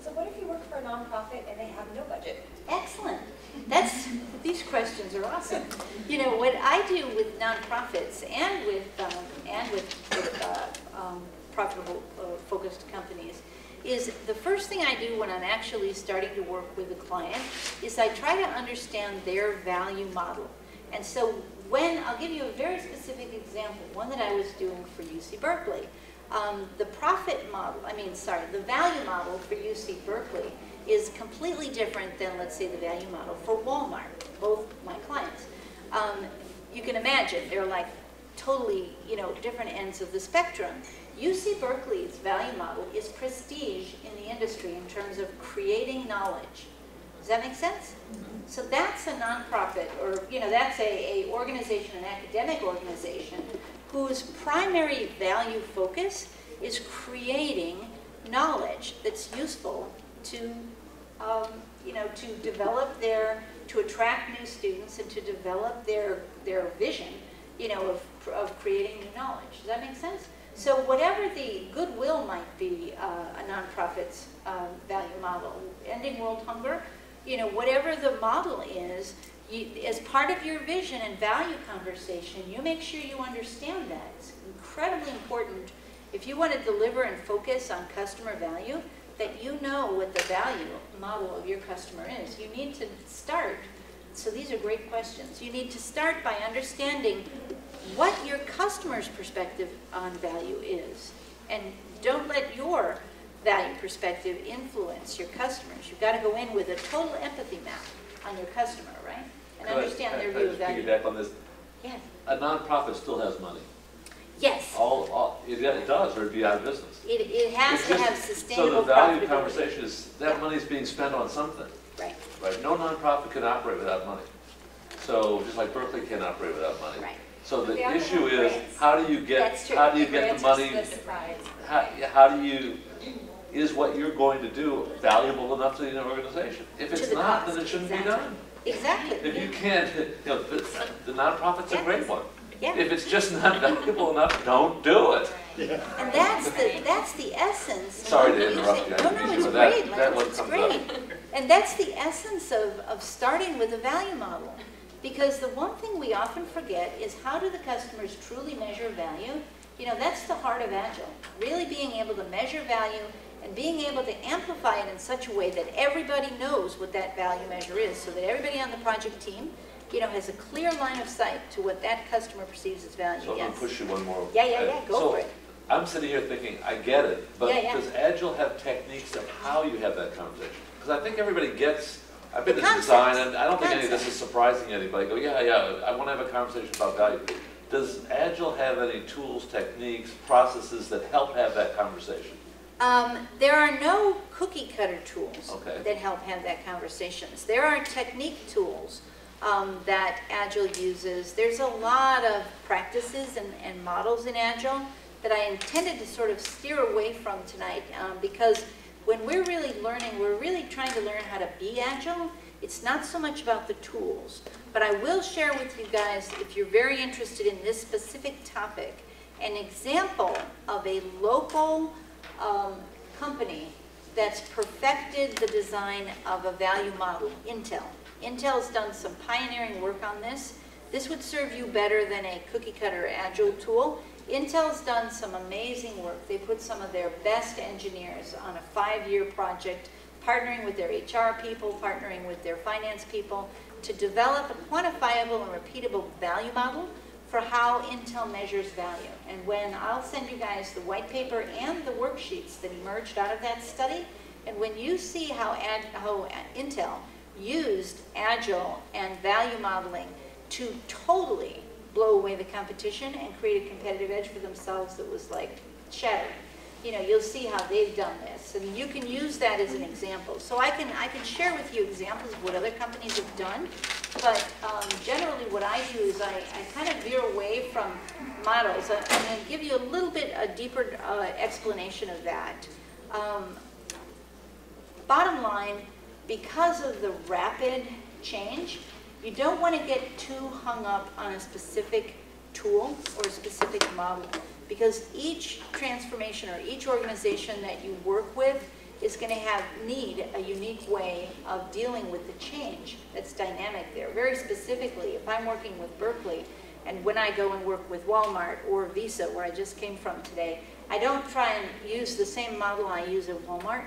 So what if you work for a nonprofit and they have no budget? Excellent. That's, these questions are awesome. You know, what I do with nonprofits and with, um, and with, with, uh, um, profitable, uh, focused companies is the first thing I do when I'm actually starting to work with a client is I try to understand their value model. And so when, I'll give you a very specific example, one that I was doing for UC Berkeley. Um, the profit model, I mean, sorry, the value model for UC Berkeley is completely different than, let's say, the value model for Walmart, both my clients. Um, you can imagine, they're like totally, you know, different ends of the spectrum. UC Berkeley's value model is prestige in the industry in terms of creating knowledge. Does that make sense? So that's a nonprofit, or, you know, that's a, a organization, an academic organization, whose primary value focus is creating knowledge that's useful to, um, you know, to develop their, to attract new students and to develop their, their vision, you know, of, of creating new knowledge. Does that make sense? So whatever the goodwill might be, uh, a nonprofit's um, value model, ending world hunger, you know, whatever the model is, you, as part of your vision and value conversation, you make sure you understand that. It's incredibly important if you want to deliver and focus on customer value, that you know what the value model of your customer is. You need to start, so these are great questions. You need to start by understanding what your customer's perspective on value is. And don't let your value perspective influence your customers. You've got to go in with a total empathy map on your customer, right? And Could I- understand their could I view of just value. Piggyback on this, Yes, a nonprofit still has money. yes, All, all, it it does, or it'd be out of business. it, it has It's to just- have sustainable So the value conversation is, that money is being spent on something, Right, right? No nonprofit can operate without money. So, just like Berkeley can't operate without money. right. So the They issue is, grants. how do you get, how do you get the money? How, how do you, is what you're going to do valuable enough to the organization? If it's the not, cost, then it shouldn't be done. Exactly. If you can't, you know, the, the nonprofit's a great one. Yeah. If it's just not valuable enough, don't do it. Yeah. And that's the, that's the essence. Sorry to interrupt you. No, no, it's that- great, that Lance, it's great. And that's the essence of, of starting with a value model. Because the one thing we often forget is how do the customers truly measure value? You know, that's the heart of Agile. Really being able to measure value and being able to amplify it in such a way that everybody knows what that value measure is, so that everybody on the project team, you know, has a clear line of sight to what that customer perceives as value, So I'm gonna push you one more. Yeah, yeah, yeah, go So, for it. I'm sitting here thinking, I get it, but Yeah, yeah. does Agile have techniques of how you have that conversation? Because I think everybody gets, I've been The in concepts. design, and I don't think any of this is surprising anybody. Go, yeah, yeah, I want to have a conversation about value. Does Agile have any tools, techniques, processes that help have that conversation? Um, there are no cookie cutter tools Okay. that help have that conversations. There are technique tools um, that Agile uses. There's a lot of practices and, and models in Agile that I intended to sort of steer away from tonight um, because when we're really learning, we're really trying to learn how to be Agile. It's not so much about the tools, but I will share with you guys, if you're very interested in this specific topic, an example of a local um, company that's perfected the design of a value model, Intel. Intel's done some pioneering work on this. This would serve you better than a cookie cutter agile tool. Intel's done some amazing work. They put some of their best engineers on a five-year project, partnering with their HR people, partnering with their finance people, to develop a quantifiable and repeatable value model for how Intel measures value. And when, I'll send you guys the white paper and the worksheets that emerged out of that study, and when you see how, how Intel used Agile and value modeling to totally blow away the competition and create a competitive edge for themselves that was like shattering. You know, you'll see how they've done this, and you can use that as an example. So I can, I can share with you examples of what other companies have done, but um, generally what I do is I, I kind of veer away from models. I- I'm going to give you a little bit, a deeper uh, explanation of that. Um, Bottom line, because of the rapid change, You don't want to get too hung up on a specific tool or a specific model because each transformation or each organization that you work with is going to have, need a unique way of dealing with the change that's dynamic there. Very specifically, if I'm working with Berkeley, and when I go and work with Walmart or Visa, where I just came from today, I don't try and use the same model I use at Walmart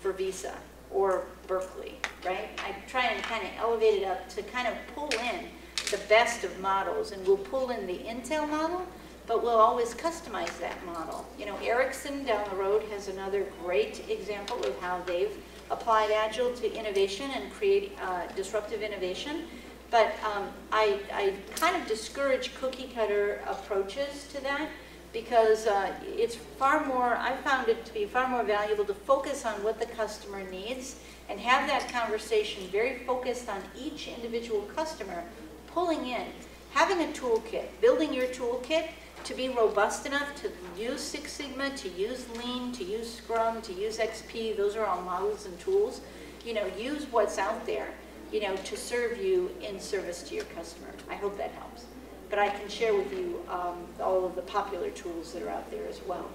for Visa or Berkeley, right? I try and kind of elevate it up to kind of pull in the best of models, and we'll pull in the Intel model, but we'll always customize that model. You know, Ericsson down the road has another great example of how they've applied Agile to innovation and create uh, disruptive innovation. But um, I, I kind of discourage cookie cutter approaches to that because uh, it's far more, I found it to be far more valuable to focus on what the customer needs and have that conversation very focused on each individual customer, pulling in, having a toolkit, building your toolkit to be robust enough to use Six Sigma, to use Lean, to use Scrum, to use XP, those are all models and tools. You know, use what's out there, you know, to serve you in service to your customer. I hope that helps. But I can share with you um, all of the popular tools that are out there as well.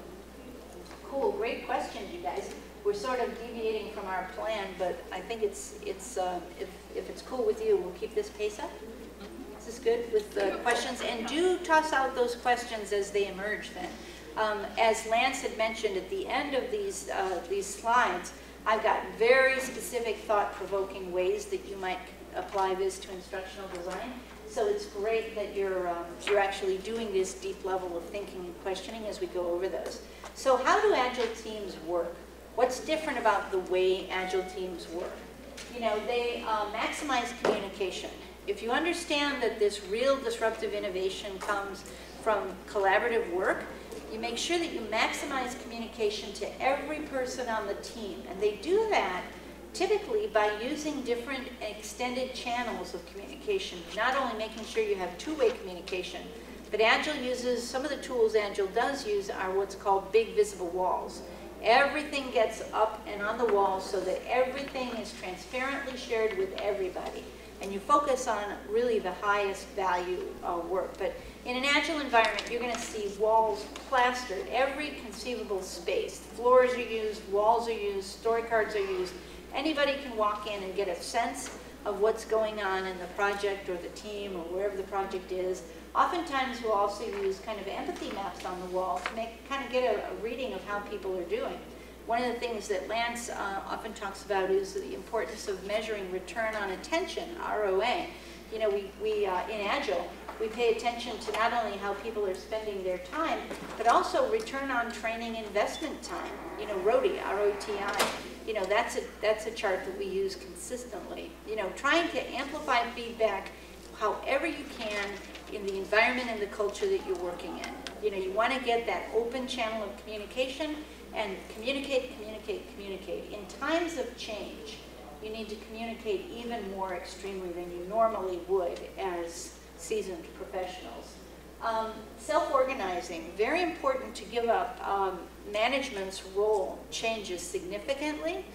Cool, great questions, you guys. We're sort of deviating from our plan, but I think it's, it's uh, if, if it's cool with you, we'll keep this pace up. Is good with the questions? And do toss out those questions as they emerge then. Um, as Lance had mentioned at the end of these, uh, these slides, I've got very specific thought-provoking ways that you might apply this to instructional design. So it's great that you're, um, you're actually doing this deep level of thinking and questioning as we go over those. So how do Agile teams work? What's different about the way Agile teams work? You know, they uh, maximize communication. If you understand that this real disruptive innovation comes from collaborative work, you make sure that you maximize communication to every person on the team. And they do that typically by using different extended channels of communication, not only making sure you have two-way communication, but Agile uses, some of the tools Agile does use are what's called big visible walls. Everything gets up and on the wall so that everything is transparently shared with everybody and you focus on really the highest value uh, work. But in an agile environment, you're going to see walls plastered, every conceivable space. Floors are used, walls are used, story cards are used. Anybody can walk in and get a sense of what's going on in the project or the team or wherever the project is. Oftentimes, we'll also use kind of empathy maps on the wall to make kind of get a, a reading of how people are doing. One of the things that Lance uh, often talks about is the importance of measuring return on attention, ROA. You know, we, we uh, in Agile, we pay attention to not only how people are spending their time, but also return on training investment time. You know, ROTI, R-O-T-I. You know, that's a, that's a chart that we use consistently. You know, trying to amplify feedback however you can in the environment and the culture that you're working in. You know, you want to get that open channel of communication and communicate, communicate, communicate. In times of change, you need to communicate even more extremely than you normally would as seasoned professionals. Um, Self-organizing, very important to give up. Um, management's role changes significantly.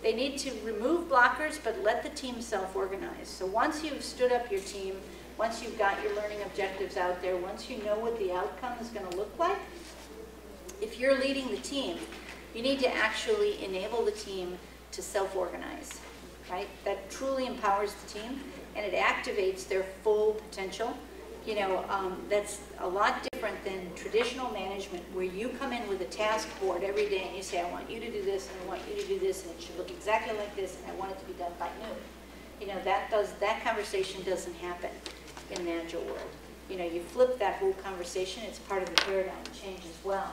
They need to remove blockers, but let the team self-organize. So once you've stood up your team, once you've got your learning objectives out there, once you know what the outcome is going to look like, if you're leading the team, you need to actually enable the team to self-organize, right? That truly empowers the team and it activates their full potential. You know, um, that's a lot different than traditional management where you come in with a task board every day and you say, I want you to do this and I want you to do this and it should look exactly like this and I want it to be done by noon. You know, that does that conversation doesn't happen in an agile world. You know, you flip that whole conversation, it's part of the paradigm change as well.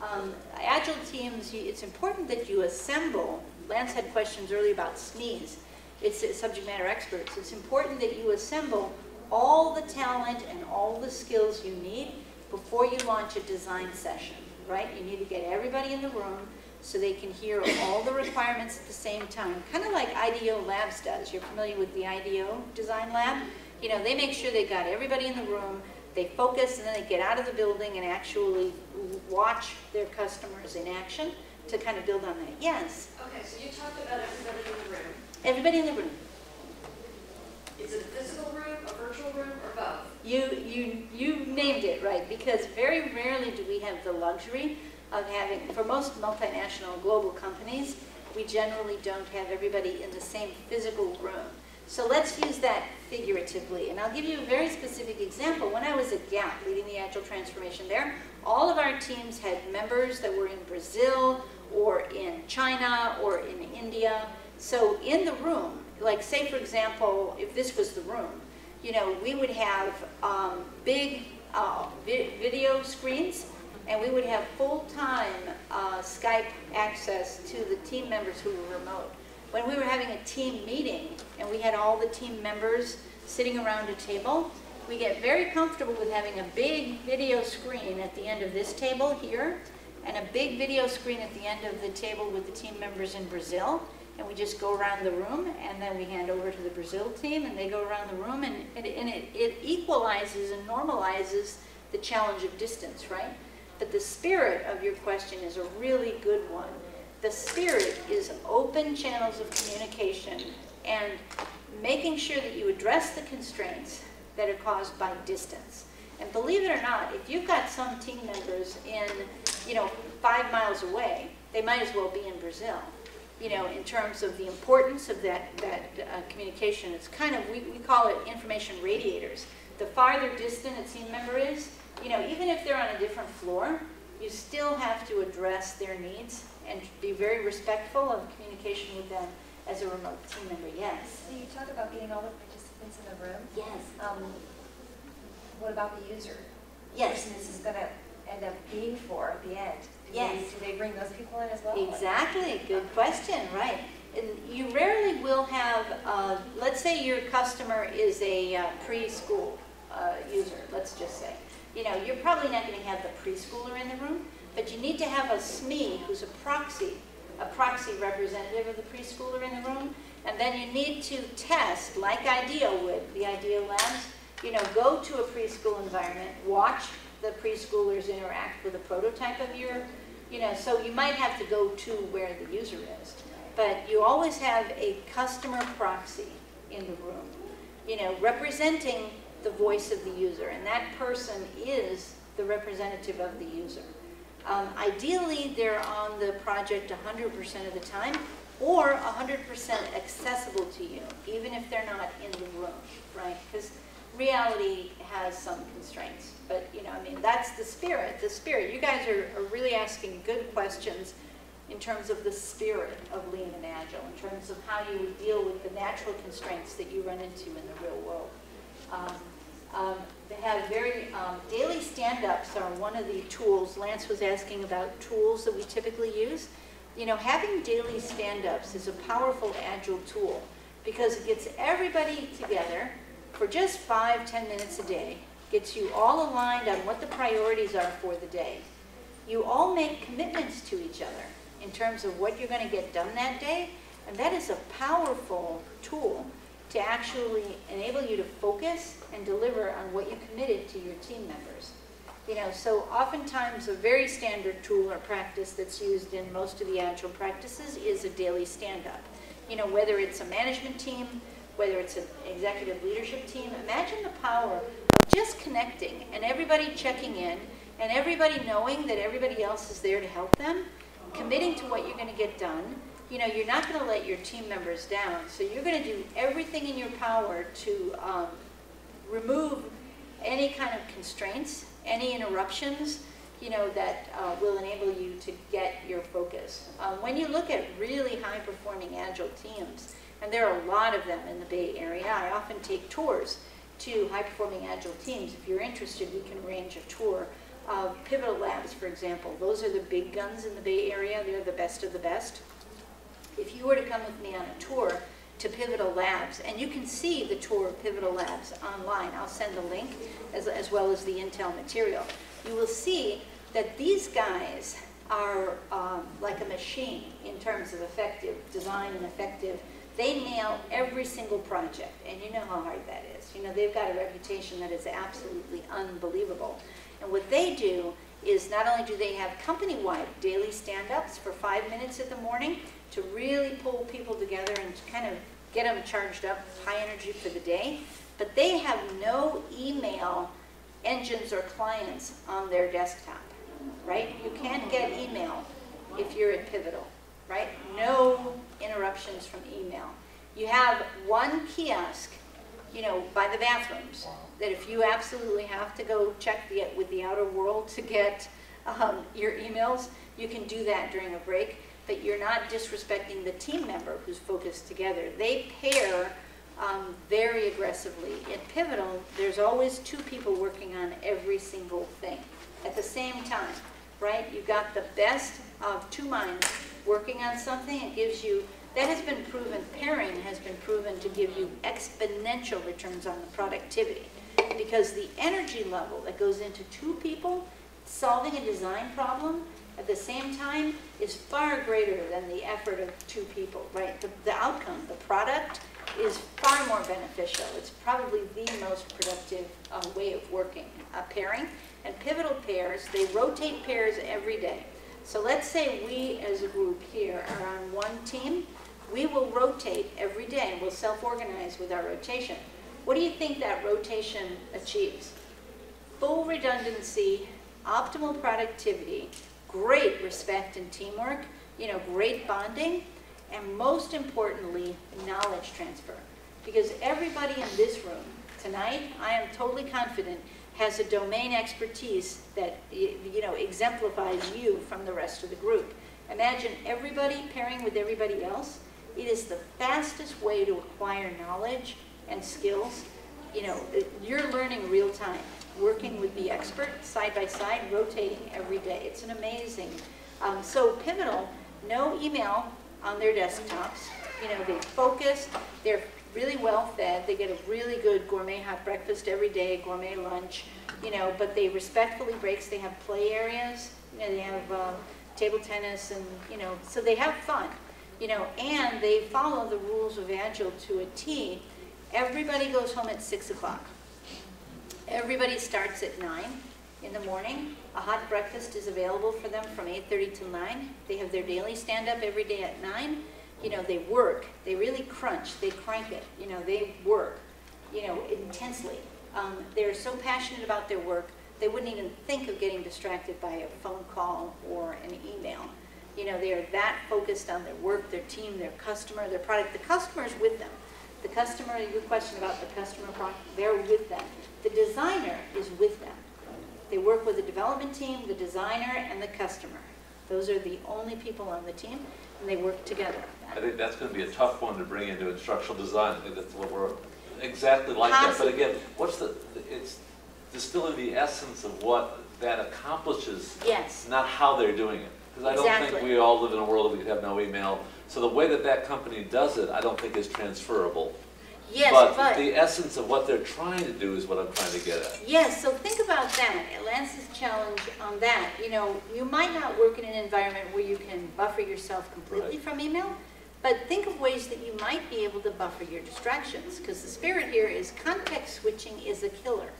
Um, agile teams, it's important that you assemble, Lance had questions earlier about SMEs, it's subject matter experts. It's important that you assemble all the talent and all the skills you need before you launch a design session, right? You need to get everybody in the room so they can hear all the requirements at the same time. Kind of like IDEO Labs does. You're familiar with the IDEO Design Lab? You know, they make sure they got everybody in the room, they focus and then they get out of the building and actually watch their customers in action to kind of build on that. Yes? Okay, so you talked about everybody in the room. Everybody in the room. Is it a physical room, a virtual room, or both? You, you, you named it right, because very rarely do we have the luxury of having, for most multinational global companies, we generally don't have everybody in the same physical room. So let's use that figuratively, and I'll give you a very specific example. When I was at Gap, leading the Agile transformation there, all of our teams had members that were in Brazil, or in China, or in India. So in the room, like say for example, if this was the room, you know, we would have um, big uh, vi video screens and we would have full-time uh, Skype access to the team members who were remote. When we were having a team meeting and we had all the team members sitting around a table, we get very comfortable with having a big video screen at the end of this table here and a big video screen at the end of the table with the team members in Brazil and we just go around the room and then we hand over to the Brazil team and they go around the room and, and, and it, it equalizes and normalizes the challenge of distance, right? But the spirit of your question is a really good one. The spirit is open channels of communication and making sure that you address the constraints that are caused by distance. And believe it or not, if you've got some team members in, you know, five miles away, they might as well be in Brazil. You know, in terms of the importance of that, that uh, communication, it's kind of, we, we call it information radiators. The farther distant a team member is, you know, even if they're on a different floor, you still have to address their needs and be very respectful of communication with them as a remote team member, yes. So you talk about getting all the participants in the room. Yes. Um, what about the user? Yes. This is gonna end up being for at the end. Do they- Yes. Do they bring those people in as well? Exactly, good question, right. And you rarely will have, uh, let's say your customer is a uh, preschool uh, user, let's just say. You know, you're probably not going to have the preschooler in the room, but you need to have a SME who's a proxy, a proxy representative of the preschooler in the room. And then you need to test, like IDEO would, the IDEO labs, you know, go to a preschool environment, watch the preschoolers interact with a prototype of your, you know, so you might have to go to where the user is. But you always have a customer proxy in the room, you know, representing the voice of the user, and that person is the representative of the user. Um, ideally, they're on the project 100% of the time, or 100% accessible to you, even if they're not in the room, right? Because reality has some constraints, but you know, I mean, that's the spirit. The spirit. You guys are, are really asking good questions in terms of the spirit of lean and agile, in terms of how you would deal with the natural constraints that you run into in the real world. Um, um, they have very, um, daily stand-ups are one of the tools. Lance was asking about tools that we typically use. You know, having daily stand-ups is a powerful agile tool because it gets everybody together for just five, ten minutes a day, gets you all aligned on what the priorities are for the day. You all make commitments to each other in terms of what you're going to get done that day, and that is a powerful tool to actually enable you to focus and deliver on what you committed to your team members. You know, so oftentimes a very standard tool or practice that's used in most of the agile practices is a daily stand-up. You know, whether it's a management team, whether it's an executive leadership team, imagine the power of just connecting and everybody checking in and everybody knowing that everybody else is there to help them, committing to what you're going to get done, you know, you're not going to let your team members down. So you're going to do everything in your power to um, remove any kind of constraints, any interruptions, you know, that uh, will enable you to get your focus. Um, when you look at really high-performing agile teams, and there are a lot of them in the Bay Area, I often take tours to high-performing agile teams. If you're interested, we can arrange a tour of Pivotal Labs, for example. Those are the big guns in the Bay Area. They're the best of the best. If you were to come with me on a tour to Pivotal Labs, and you can see the tour of Pivotal Labs online, I'll send the link, as, as well as the Intel material, you will see that these guys are um, like a machine in terms of effective design and effective. They nail every single project, and you know how hard that is. You know, they've got a reputation that is absolutely unbelievable. And what they do is not only do they have company-wide daily stand-ups for five minutes in the morning to really pull people together and kind of get them charged up, high energy for the day, but they have no email engines or clients on their desktop, right? You can't get email if you're at Pivotal, right? No interruptions from email. You have one kiosk, you know, by the bathrooms, that if you absolutely have to go check the, with the outer world to get um, your emails, you can do that during a break, but you're not disrespecting the team member who's focused together. They pair um, very aggressively. In Pivotal, there's always two people working on every single thing at the same time, right? You've got the best of two minds working on something. It gives you, that has been proven, pairing has been proven to give you exponential returns on the productivity. Because the energy level that goes into two people solving a design problem at the same time is far greater than the effort of two people, right? The, the outcome, the product, is far more beneficial. It's probably the most productive uh, way of working, uh, pairing. And pivotal pairs, they rotate pairs every day. So let's say we as a group here are on one team. We will rotate every day. We'll self-organize with our rotation. What do you think that rotation achieves? Full redundancy, optimal productivity, great respect and teamwork, you know, great bonding, and most importantly, knowledge transfer. Because everybody in this room tonight, I am totally confident, has a domain expertise that you know exemplifies you from the rest of the group. Imagine everybody pairing with everybody else. It is the fastest way to acquire knowledge and skills. You know, you're learning real time, working with the expert side by side, rotating every day. It's an amazing. Um, so Pivotal, no email, on their desktops. You know, they focus, they're really well fed, they get a really good gourmet hot breakfast every day, gourmet lunch, you know, but they respectfully breaks, they have play areas, you know, they have um, table tennis and, you know, so they have fun, you know, and they follow the rules of Agile to a T. Everybody goes home at six o'clock. Everybody starts at nine in the morning. A hot breakfast is available for them from 8.30 to 9. They have their daily stand-up every day at 9. You know, they work. They really crunch. They crank it. You know, they work, you know, intensely. Um, they're so passionate about their work, they wouldn't even think of getting distracted by a phone call or an email. You know, they are that focused on their work, their team, their customer, their product. The customer is with them. The customer, your question about the customer, product, they're with them. The designer is with them. They work with the development team, the designer, and the customer. Those are the only people on the team, and they work together. I think that's going to be a tough one to bring into instructional design. I think that's what we're exactly like that. But again, what's the, it's distilling the essence of what that accomplishes, Yes, not how they're doing it. Because I don't think we all live in a world that we have no email. So the way that that company does it, I don't think is transferable. Yes, But but, the essence of what they're trying to do is what I'm trying to get at. yes, so think about that, Lance's challenge on that. You know, you might not work in an environment where you can buffer yourself completely Right. from email, but think of ways that you might be able to buffer your distractions, because the spirit here is context switching is a killer.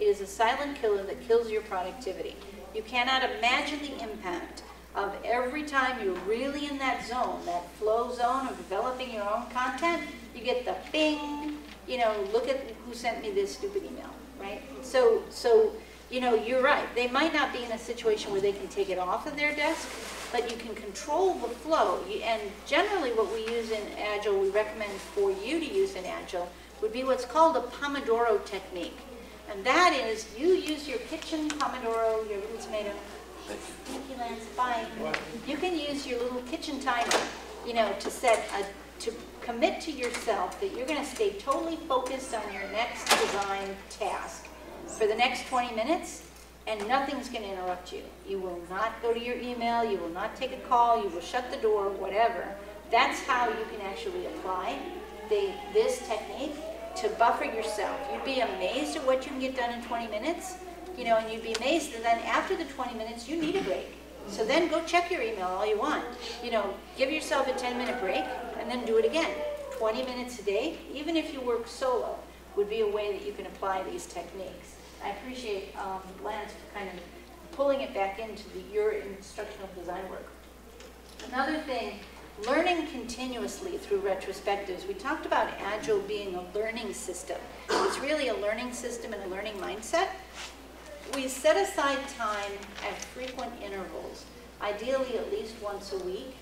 It is a silent killer that kills your productivity. You cannot imagine the impact of every time you're really in that zone, that flow zone of developing your own content, you get the bing, you know, look at who sent me this stupid email, right? So, so, you know, you're right. They might not be in a situation where they can take it off of their desk, but you can control the flow. And generally what we use in Agile, we recommend for you to use in Agile, would be what's called a Pomodoro technique. And that is, you use your kitchen Pomodoro, your little tomato, Thank you, Lance, bye. You can use your little kitchen timer, you know, to set a, to commit to yourself that you're gonna stay totally focused on your next design task for the next 20 minutes, and nothing's gonna interrupt you. You will not go to your email, you will not take a call, you will shut the door, whatever. That's how you can actually apply the, this technique to buffer yourself. You'd be amazed at what you can get done in 20 minutes, you know, and you'd be amazed that then after the 20 minutes, you need a break. So then go check your email all you want. You know, give yourself a 10-minute break and then do it again. 20 minutes a day, even if you work solo, would be a way that you can apply these techniques. I appreciate um, Lance kind of pulling it back into the, your instructional design work. Another thing learning continuously through retrospectives. We talked about Agile being a learning system. It's really a learning system and a learning mindset. We set aside time at frequent intervals, ideally at least once a week,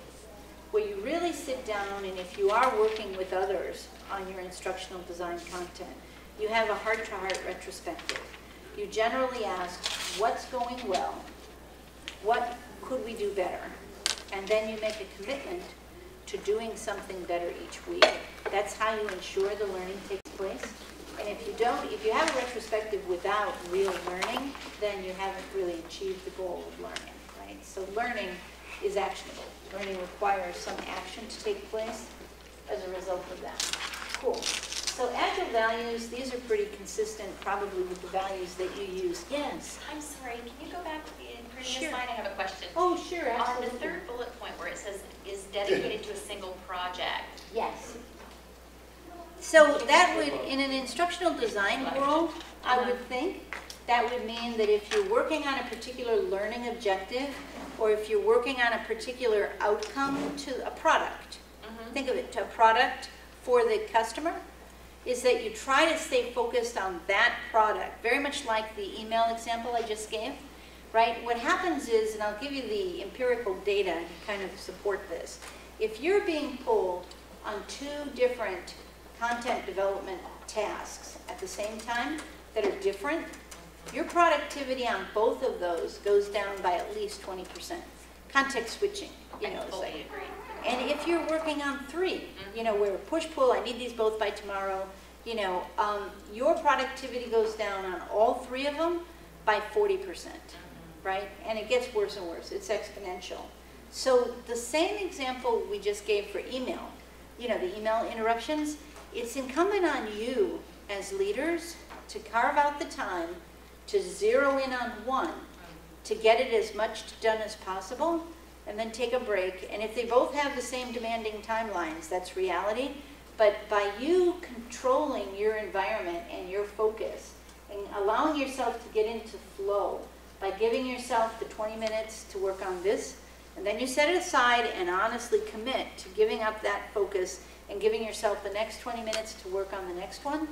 where you really sit down and if you are working with others on your instructional design content, you have a heart-to-heart retrospective. You generally ask, what's going well? What could we do better? And then you make a commitment to doing something better each week. That's how you ensure the learning takes place. And if you don't, if you have a retrospective without real learning, then you haven't really achieved the goal of learning, right? So learning is actionable. Learning requires some action to take place as a result of that. Cool. So agile values, these are pretty consistent probably with the values that you use. Yes. I'm sorry, can you go back to the previous Sure. slide? I have a question. Oh, sure, absolutely. On the third bullet point where it says is dedicated to a single project, Yes. So that would, in an instructional design world, I would think, that would mean that if you're working on a particular learning objective, or if you're working on a particular outcome to a product, mm-hmm. think of it, to a product for the customer, is that you try to stay focused on that product, very much like the email example I just gave, right? What happens is, and I'll give you the empirical data to kind of support this. If you're being pulled on two different content development tasks at the same time that are different, your productivity on both of those goes down by at least 20%. Context switching, you know, it's totally like, agree. and if you're working on three, you know, where push-pull, I need these both by tomorrow, you know, um, your productivity goes down on all three of them by 40%, right? And it gets worse and worse, it's exponential. So the same example we just gave for email, you know, the email interruptions, it's incumbent on you as leaders to carve out the time to zero in on one, to get it as much done as possible, and then take a break. And if they both have the same demanding timelines, that's reality. But by you controlling your environment and your focus, and allowing yourself to get into flow, by giving yourself the 20 minutes to work on this, and then you set it aside and honestly commit to giving up that focus and giving yourself the next 20 minutes to work on the next one,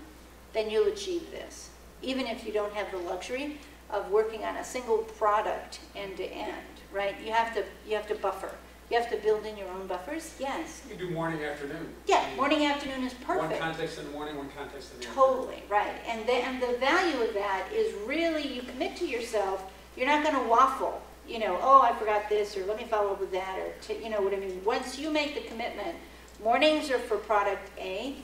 then you'll achieve this. Even if you don't have the luxury of working on a single product end to end, right? You have to, you have to buffer. You have to build in your own buffers, yes. You do morning, afternoon. Yeah, morning, afternoon is perfect. One context in the morning, one context in the afternoon. Totally, right. And the, and the value of that is really, you commit to yourself, you're not gonna waffle, you know, oh, I forgot this, or let me follow up with that, or, t- you know what I mean? Once you make the commitment, mornings are for product A,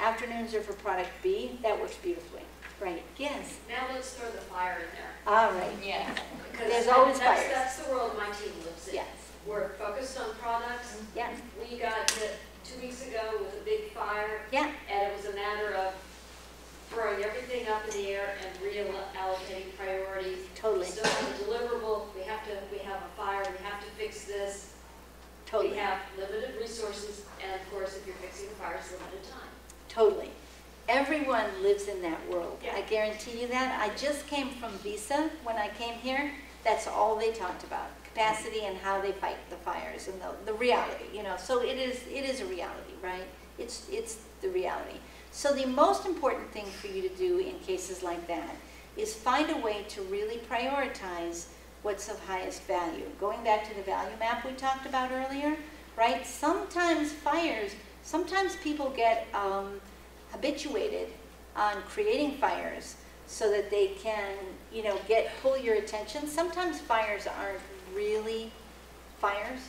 afternoons are for product B, that works beautifully. Right, yes, Now let's throw the fire in there. all right, Yeah. because There's always that's- fires. That's the world my team lives in. yes, We're focused on products. yeah, We got hit two weeks ago with a big fire, yeah, and it was a matter of throwing everything up in the air and reallocating priorities. We totally, still have a deliverable, we have to, we have a fire, we have to fix this. We totally, have limited resources, and of course, if you're fixing the fire, it's limited time. totally. Everyone lives in that world, I guarantee you that. I just came from Visa when I came here, that's all they talked about, capacity and how they fight the fires and the, the reality, you know, so it is, it is a reality, right? It's, it's the reality. So the most important thing for you to do in cases like that is find a way to really prioritize what's of highest value. Going back to the value map we talked about earlier, right? Sometimes fires, sometimes people get um, habituated on creating fires so that they can, you know, get, pull your attention. Sometimes fires aren't really fires.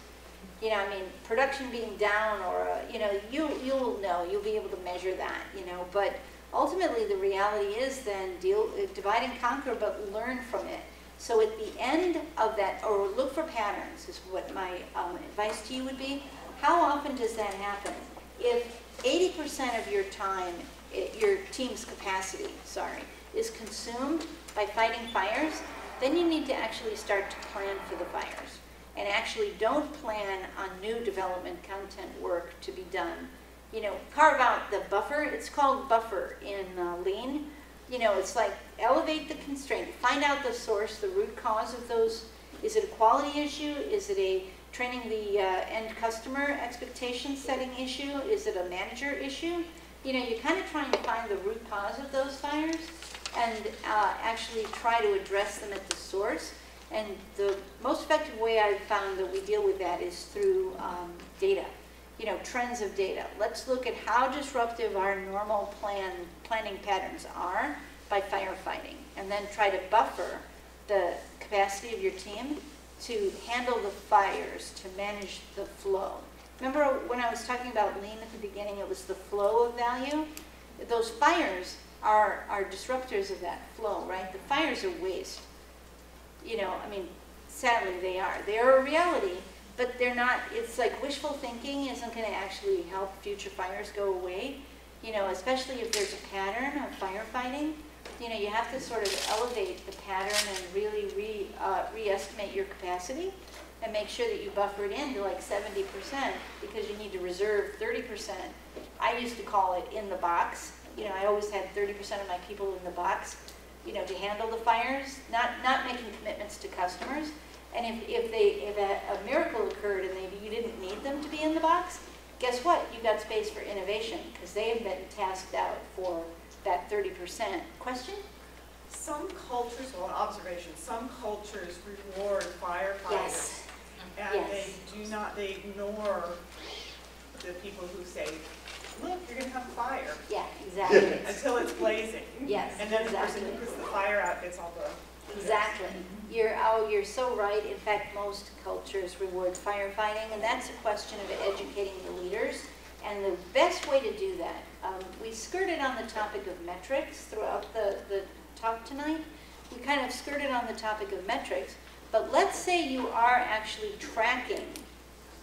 You know, I mean, production being down or, uh, you know, you, you'll know, you'll be able to measure that, you know, but ultimately the reality is then deal, divide and conquer, but learn from it. So at the end of that, or look for patterns is what my um, advice to you would be. How often does that happen? If 80% of your time, i- your team's capacity, sorry, is consumed by fighting fires, then you need to actually start to plan for the fires. And actually don't plan on new development content work to be done. You know, carve out the buffer, it's called buffer in uh, lean. You know, it's like elevate the constraint, find out the source, the root cause of those. Is it a quality issue? Is it a training the uh, end customer expectation setting issue? Is it a manager issue? You know, you're kind of trying to find the root cause of those fires and uh, actually try to address them at the source. And the most effective way I've found that we deal with that is through um, data, you know, trends of data. Let's look at how disruptive our normal plan planning patterns are by firefighting, and then try to buffer the capacity of your team to handle the fires, to manage the flow. Remember when I was talking about lean at the beginning, it was the flow of value? Those fires are, are disruptors of that flow, right? The fires are waste. You know, I mean, sadly they are. They are a reality, but they're not, it's like wishful thinking isn't going to actually help future fires go away. You know, especially if there's a pattern of firefighting, you know, you have to sort of elevate the pattern and really re, uh, re-estimate your capacity and make sure that you buffer it in to like 70% because you need to reserve 30%. I used to call it in the box. You know, I always had 30% of my people in the box, you know, to handle the fires, not, not making commitments to customers. And if, if they, if a, a miracle occurred and they, you didn't need them to be in the box, guess what? You've got space for innovation because they have been tasked out for that 30%. Question? Some cultures, well, observation, some cultures reward firefighters. Yes. And Yes. they do not, they ignore the people who say, look, you're gonna have a fire, Yeah, exactly. until it's blazing. Yes, And then the person exactly. who puts the fire out gets all the. Exactly. You're, oh, you're so right. In fact, most cultures reward firefighting, and that's a question of educating the leaders. And the best way to do that, um, we skirted on the topic of metrics throughout the, the talk tonight. We kind of skirted on the topic of metrics, but let's say you are actually tracking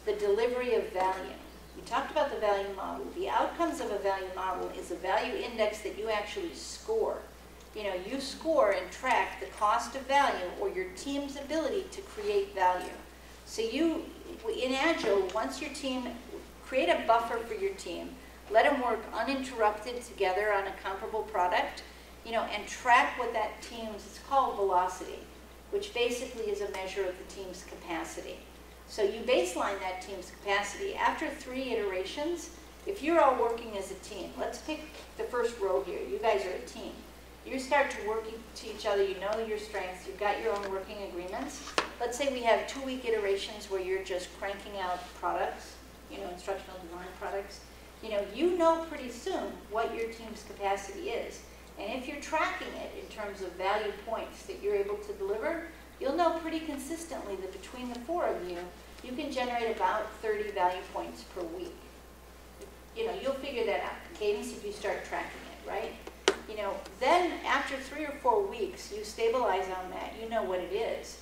the delivery of value. We talked about the value model. The outcomes of a value model is a value index that you actually score. You know, you score and track the cost of value or your team's ability to create value. So you, in Agile, once your team, create a buffer for your team, let them work uninterrupted together on a comparable product, you know, and track what that team's, it's called velocity, which basically is a measure of the team's capacity. So you baseline that team's capacity. After three iterations, if you're all working as a team, let's pick the first row here. You guys are a team. You start to work to each other, you know your strengths, you've got your own working agreements. Let's say we have two-week iterations where you're just cranking out products, you know, instructional design products. You know, you know pretty soon what your team's capacity is. And if you're tracking it in terms of value points that you're able to deliver, you'll know pretty consistently that between the four of you, you can generate about 30 value points per week. You know, you'll figure that out, cadence, if you start tracking it, right? You know, then after three or four weeks, you stabilize on that, you know what it is.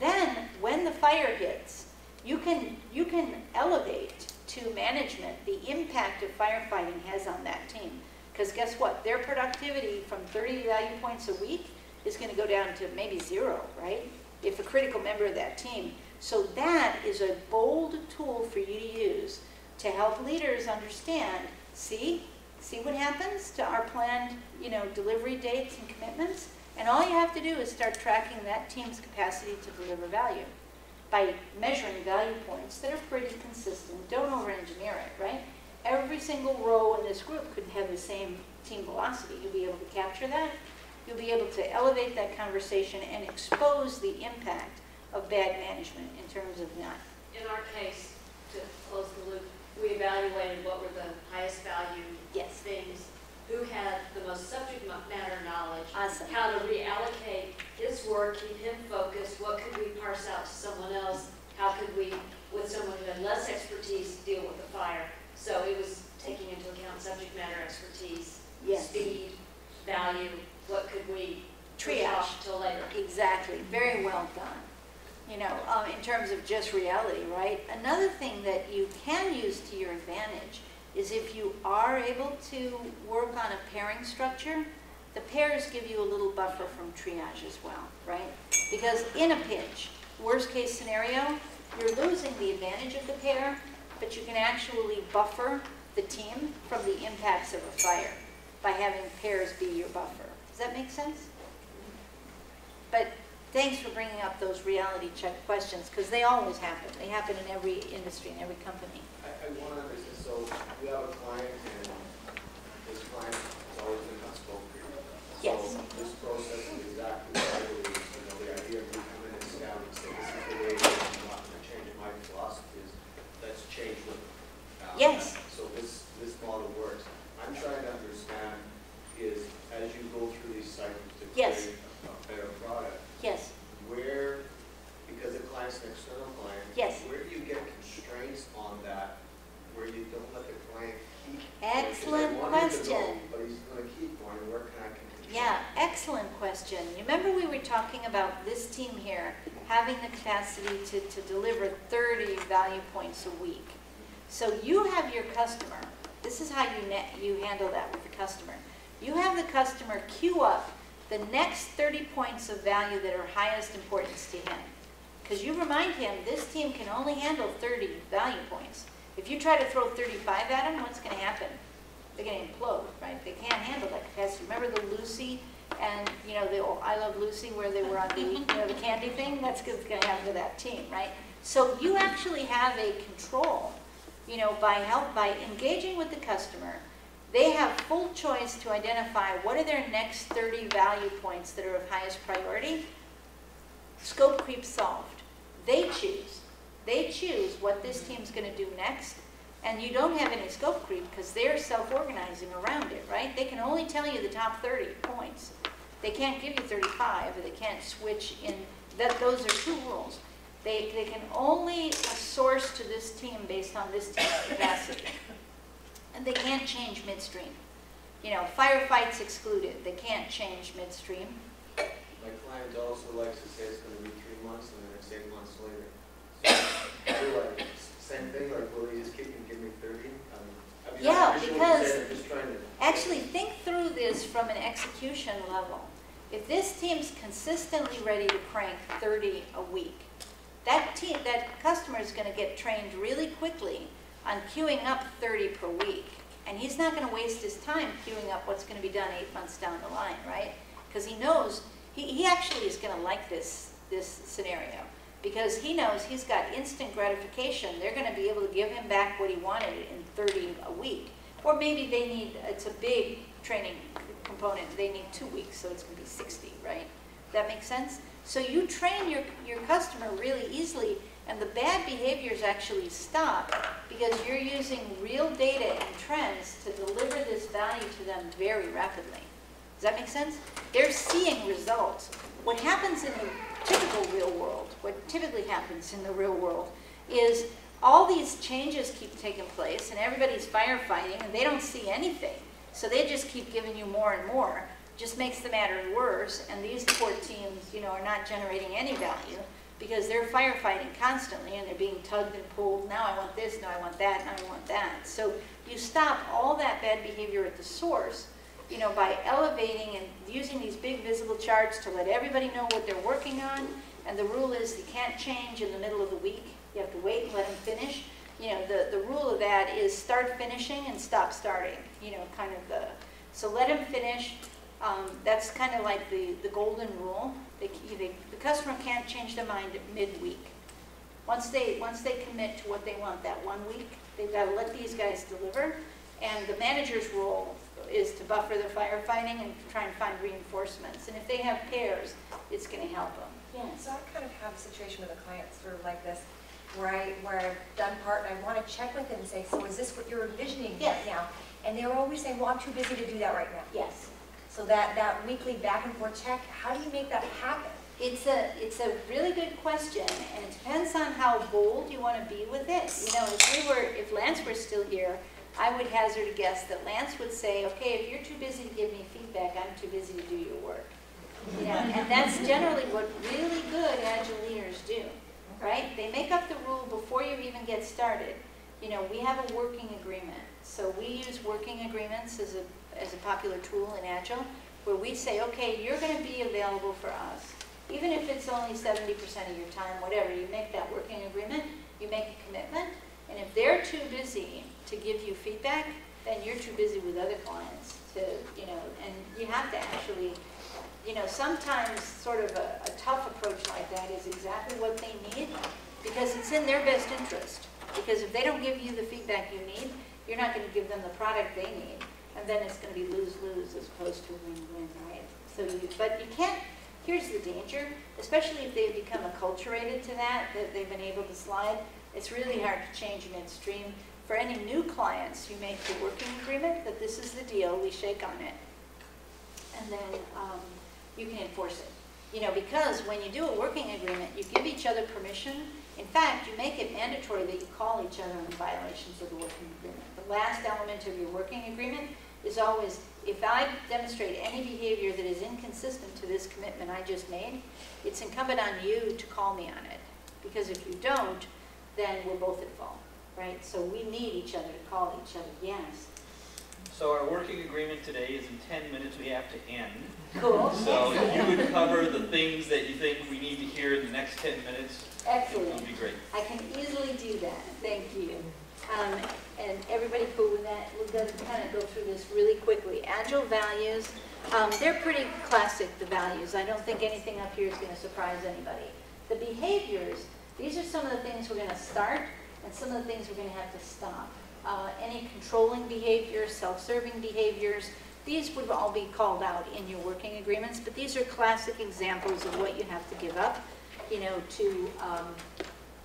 Then, when the fire hits, you can, you can elevate to management the impact of firefighting has on that team. Because guess what? Their productivity from 30 value points a week is going to go down to maybe zero, right? If a critical member of that team. So that is a bold tool for you to use to help leaders understand, see, see what happens to our planned, you know, delivery dates and commitments? And all you have to do is start tracking that team's capacity to deliver value by measuring value points that are pretty consistent. Don't over-engineer it, right? Every single row in this group could have the same team velocity. You'll be able to capture that. You'll be able to elevate that conversation and expose the impact of bad management in terms of not. In our case, to close the loop, we evaluated what were the highest value Yes. things, who had the most subject matter knowledge, Awesome. how to reallocate his work, keep him focused, what could we parse out to someone else, how could we, with someone who had less expertise, deal with the fire. So it was taking into account subject matter expertise, Yes. speed, value, what could we Triage. till later. Exactly, very well done. You know, um, in terms of just reality, right? Another thing that you can use to your advantage is if you are able to work on a pairing structure, the pairs give you a little buffer from triage as well, right? Because in a pinch, worst case scenario, you're losing the advantage of the pair, but you can actually buffer the team from the impacts of a fire by having pairs be your buffer. Does that make sense? But thanks for bringing up those reality check questions, because they always happen. They happen in every industry, in every company. I, I want to understand, so we have a client and this client has always been on scope. Yes. So this process is exactly what I believe, you know, the idea of you come in and scout and say, this is the way it is, I'm not going to change my philosophy is, let's change what. uh, Yes. So this, this model works. I'm trying to understand is, as you go through these cycles to Yes. create a a better product, Yes, where, because the client's an external client. Yes. Where do you get constraints on that, where you don't let the client keep? Excellent Because I want him to question. go, But he's gonna keep going, where can I control? yeah, excellent question. You remember we were talking about this team here having the capacity to, to deliver 30 value points a week. So you have your customer, this is how you net, you handle that with the customer. You have the customer queue up the next 30 points of value that are highest importance to him. Because you remind him, this team can only handle 30 value points. If you try to throw 35 at him, what's going to happen? They're going to implode, right? They can't handle that capacity. Remember the Lucy and, you know, the I Love Lucy where they were on the, you know, the candy thing? That's going to happen to that team, right? So you actually have a control, you know, by help, by engaging with the customer. They have full choice to identify what are their next 30 value points that are of highest priority. Scope creep solved. They choose. They choose what this team's going to do next. And you don't have any scope creep because they're self-organizing around it, right? They can only tell you the top 30 points. They can't give you 35, or they can't switch in, that, those are two rules. They, they can only source to this team based on this team's capacity. And they can't change midstream. You know, firefights excluded, they can't change midstream. My client also likes to say it's gonna be three months and then it's eight months later. So, like, same thing, like, will you just keep and give me thirty? Um, I mean, Yeah, I appreciate what you're because- saying, just trying to. Actually, think through this from an execution level. If this team's consistently ready to crank 30 a week, that team, that customer is going to get trained really quickly on queuing up 30 per week. And he's not going to waste his time queuing up what's going to be done eight months down the line, right? Because he knows, he, he actually is going to like this, this scenario. Because he knows he's got instant gratification. They're going to be able to give him back what he wanted in 30 a week. Or maybe they need, it's a big training component, they need two weeks, so it's gonna be 60, right? That makes sense? So you train your, your customer really easily, and the bad behaviors actually stop because you're using real data and trends to deliver this value to them very rapidly. Does that make sense? They're seeing results. What happens in the typical real world, what typically happens in the real world, is all these changes keep taking place and everybody's firefighting and they don't see anything. So they just keep giving you more and more. Just makes the matter worse and these poor teams, you know, are not generating any value because they're firefighting constantly and they're being tugged and pulled. Now I want this, now I want that, now I want that. So you stop all that bad behavior at the source, you know, by elevating and using these big visible charts to let everybody know what they're working on. And the rule is you can't change in the middle of the week. You have to wait and let them finish. You know, the, the rule of that is start finishing and stop starting, you know, kind of the, so let them finish. Um, that's kind of like the, the golden rule. They, they, the customer can't change their mind midweek. Once they, once they commit to what they want that one week, they've got to let these guys deliver. And the manager's role is to buffer the firefighting and try and find reinforcements. And if they have pairs, it's going to help them. Yes. So I kind of have a situation with a client sort of like this, where I, where I've done part, and I want to check with them and say, so is this what you're envisioning Yes. right now? And they're always saying, well, I'm too busy to do that right now. Yes. So that, that weekly back and forth check, how do you make that happen? It's a, it's a really good question, and it depends on how bold you want to be with it. You know, if we were, if Lance were still here, I would hazard a guess that Lance would say, okay, if you're too busy to give me feedback, I'm too busy to do your work. You know, and that's generally what really good agile leaders do, right? They make up the rule before you even get started. You know, we have a working agreement. So we use working agreements as a, as a popular tool in Agile, where we say, okay, you're going to be available for us. Even if it's only 70% of your time, whatever, you make that working agreement, you make a commitment, and if they're too busy to give you feedback, then you're too busy with other clients to, you know, and you have to actually you know, sometimes sort of a, a tough approach like that is exactly what they need because it's in their best interest. Because if they don't give you the feedback you need, you're not going to give them the product they need. And then it's going to be lose-lose as opposed to win-win, right? So you, but you can't, here's the danger, especially if they've become acculturated to that, that they've been able to slide, it's really hard to change midstream. For any new clients, you make the working agreement that this is the deal, we shake on it. And then um, you can enforce it. You know, because when you do a working agreement, you give each other permission. In fact, you make it mandatory that you call each other on violations of the working agreement. The last element of your working agreement is always, if I demonstrate any behavior that is inconsistent to this commitment I just made, it's incumbent on you to call me on it. Because if you don't, then we're both at fault, right? So we need each other to call each other, yes. So our working agreement today is in 10 minutes we have to end. Cool. So if you would cover the things that you think we need to hear in the next 10 minutes, Excellent. it would be great. I can easily do that, thank you. Um, And everybody cool with that? We're going to kind of go through this really quickly. Agile values, um, they're pretty classic, the values. I don't think anything up here is going to surprise anybody. The behaviors, these are some of the things we're going to start and some of the things we're going to have to stop. Uh, Any controlling behaviors, self-serving behaviors, these would all be called out in your working agreements, but these are classic examples of what you have to give up, you know, to um,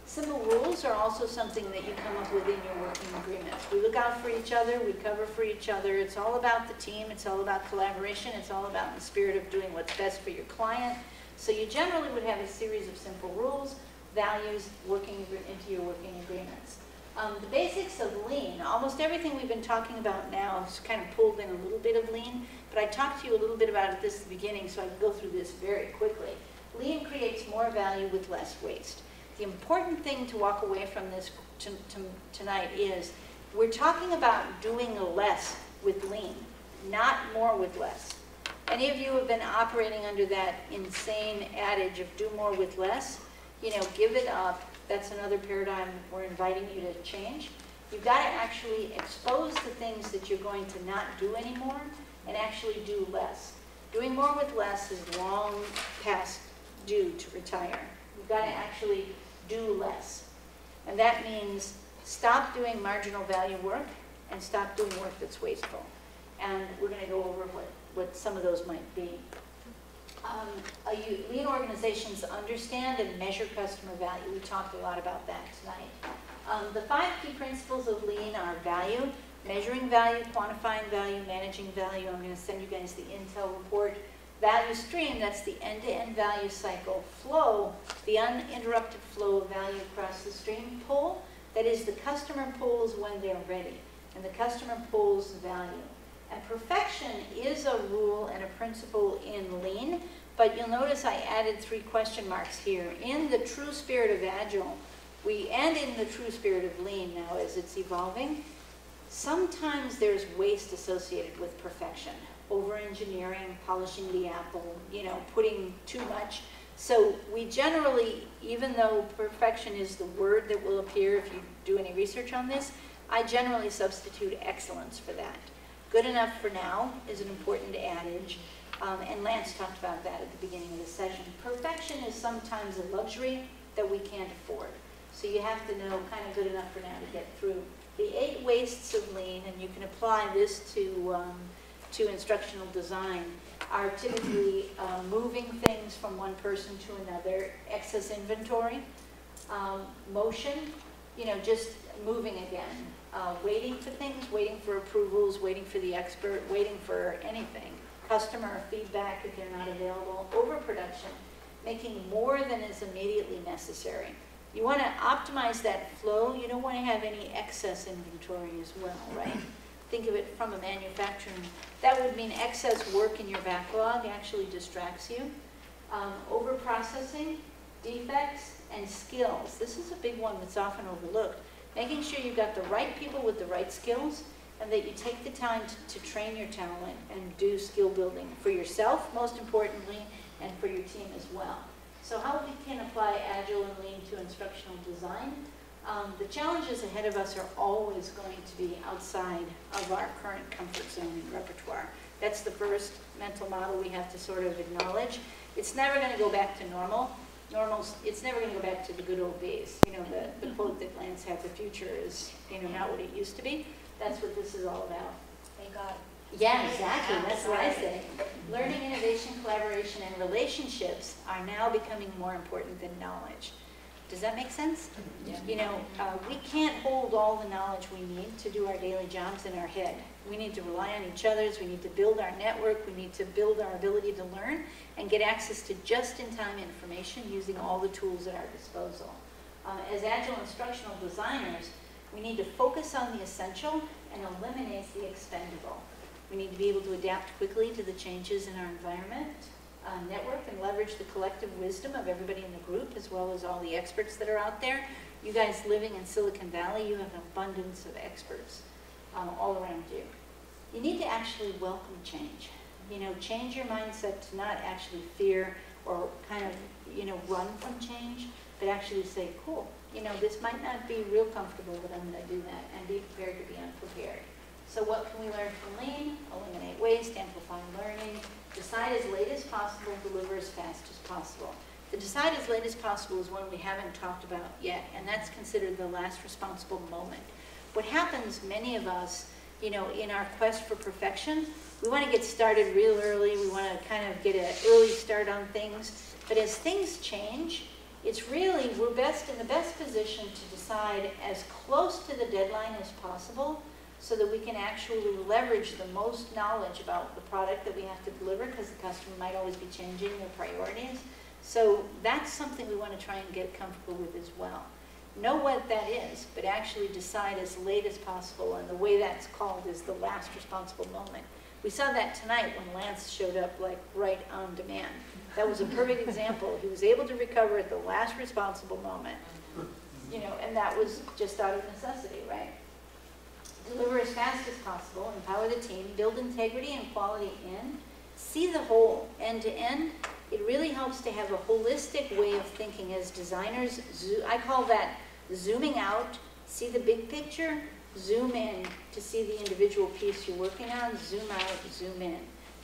Simple rules are also something that you come up with in your working agreements. We look out for each other, we cover for each other. It's all about the team, it's all about collaboration, it's all about the spirit of doing what's best for your client. So you generally would have a series of simple rules, values, working into your working agreements. Um, the basics of lean, almost everything we've been talking about now is kind of pulled in a little bit of lean, but I talked to you a little bit about it this at the beginning, so I can go through this very quickly. Lean creates more value with less waste. The important thing to walk away from this to, to, tonight is we're talking about doing less with lean, not more with less. Any of you have been operating under that insane adage of do more with less? You know, give it up. That's another paradigm we're inviting you to change. You've got to actually expose the things that you're going to not do anymore and actually do less. Doing more with less is long past due to retire. You've got to actually do less. And that means stop doing marginal value work and stop doing work that's wasteful. And we're going to go over what, what some of those might be. Um, Lean organizations understand and measure customer value. We talked a lot about that tonight. Um, The five key principles of Lean are value, measuring value, quantifying value, managing value. I'm going to send you guys the Intel report. Value stream, that's the end-to-end value cycle. Flow, the uninterrupted flow of value across the stream. Pull, that is the customer pulls when they're ready, and the customer pulls value. And perfection is a rule and a principle in lean, but you'll notice I added three question marks here. In the true spirit of agile, we, and in the true spirit of lean now as it's evolving, sometimes there's waste associated with perfection. Over-engineering, polishing the apple, you know, putting too much. So we generally, even though perfection is the word that will appear if you do any research on this, I generally substitute excellence for that. Good enough for now is an important adage, um, and Lance talked about that at the beginning of the session. Perfection is sometimes a luxury that we can't afford. So you have to know kind of good enough for now to get through. The eight wastes of lean, and you can apply this to, um, to instructional design, are typically uh, moving things from one person to another, excess inventory, um, motion, you know, just moving again, uh, waiting for things, waiting for approvals, waiting for the expert, waiting for anything, customer feedback if they're not available, overproduction, making more than is immediately necessary. You want to optimize that flow. You don't want to have any excess inventory as well, right? Think of it from a manufacturing. That would mean excess work in your backlog actually distracts you. Um, overprocessing, defects, and skills. This is a big one that's often overlooked. Making sure you've got the right people with the right skills and that you take the time to, to train your talent and do skill building for yourself, most importantly, and for your team as well. So how we can apply Agile and Lean to instructional design? Um, the challenges ahead of us are always going to be outside of our current comfort zone and repertoire. That's the first mental model we have to sort of acknowledge. It's never going to go back to normal. Normal's, it's never going to go back to the good old days. You know, the, the quote that Lance had, the future is, you know, not what it used to be. That's what this is all about. Thank God. Yeah, exactly, that's what I say. Learning, innovation, collaboration, and relationships are now becoming more important than knowledge. Does that make sense? Yeah. You know, uh, we can't hold all the knowledge we need to do our daily jobs in our head. We need to rely on each other's, we need to build our network, we need to build our ability to learn and get access to just-in-time information using all the tools at our disposal. Um, as agile instructional designers, we need to focus on the essential and eliminate the expendable. We need to be able to adapt quickly to the changes in our environment, uh, network, and leverage the collective wisdom of everybody in the group, as well as all the experts that are out there. You guys living in Silicon Valley, you have an abundance of experts um, all around you. You need to actually welcome change. You know, change your mindset to not actually fear or kind of, you know, run from change, but actually say, cool, you know, this might not be real comfortable, but I'm going to do that and be prepared to be unprepared. So what can we learn from lean? Eliminate waste, amplify learning, decide as late as possible, deliver as fast as possible. The decide as late as possible is one we haven't talked about yet, and that's considered the last responsible moment. What happens, many of us, you know, in our quest for perfection, we want to get started real early, we want to kind of get an early start on things, but as things change, it's really, we're best in the best position to decide as close to the deadline as possible so that we can actually leverage the most knowledge about the product that we have to deliver because the customer might always be changing their priorities. So that's something we want to try and get comfortable with as well. Know what that is, but actually decide as late as possible, and the way that's called is the last responsible moment. We saw that tonight when Lance showed up like right on demand. That was a perfect example. He was able to recover at the last responsible moment. You know, and that was just out of necessity, right? deliver as fast as possible, empower the team, build integrity and quality in, see the whole end to end. It really helps to have a holistic way of thinking as designers. I call that zooming out, see the big picture, zoom in to see the individual piece you're working on, zoom out, zoom in.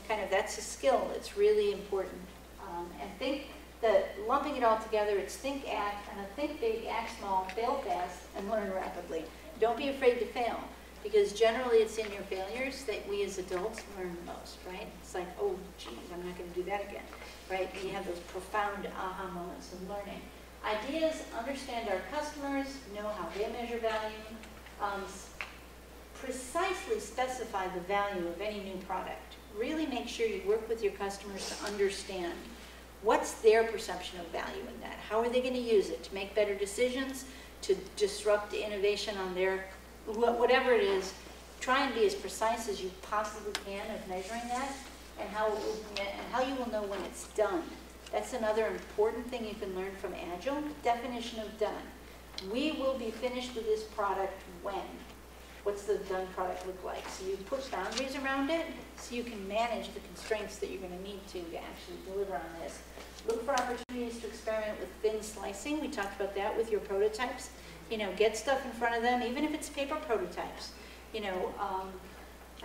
Kind of that's a skill. It's really important. Um, and think that lumping it all together, it's think, act, and a think big, act small, fail fast, and learn rapidly. Don't be afraid to fail because generally it's in your failures that we as adults learn the most, right? It's like, oh, geez, I'm not going to do that again, right? And you have those profound aha moments of learning. Ideas, understand our customers, know how they measure value, um, precisely specify the value of any new product. Really make sure you work with your customers to understand what's their perception of value in that. How are they going to use it to make better decisions, to disrupt innovation on their whatever it is, try and be as precise as you possibly can of measuring that and how, will, and how you will know when it's done. That's another important thing you can learn from Agile, definition of done. We will be finished with this product when? What's the done product look like? So you put boundaries around it so you can manage the constraints that you're going to need to to actually deliver on this. Look for opportunities to experiment with thin slicing. We talked about that with your prototypes you know, get stuff in front of them, even if it's paper prototypes. You know, um,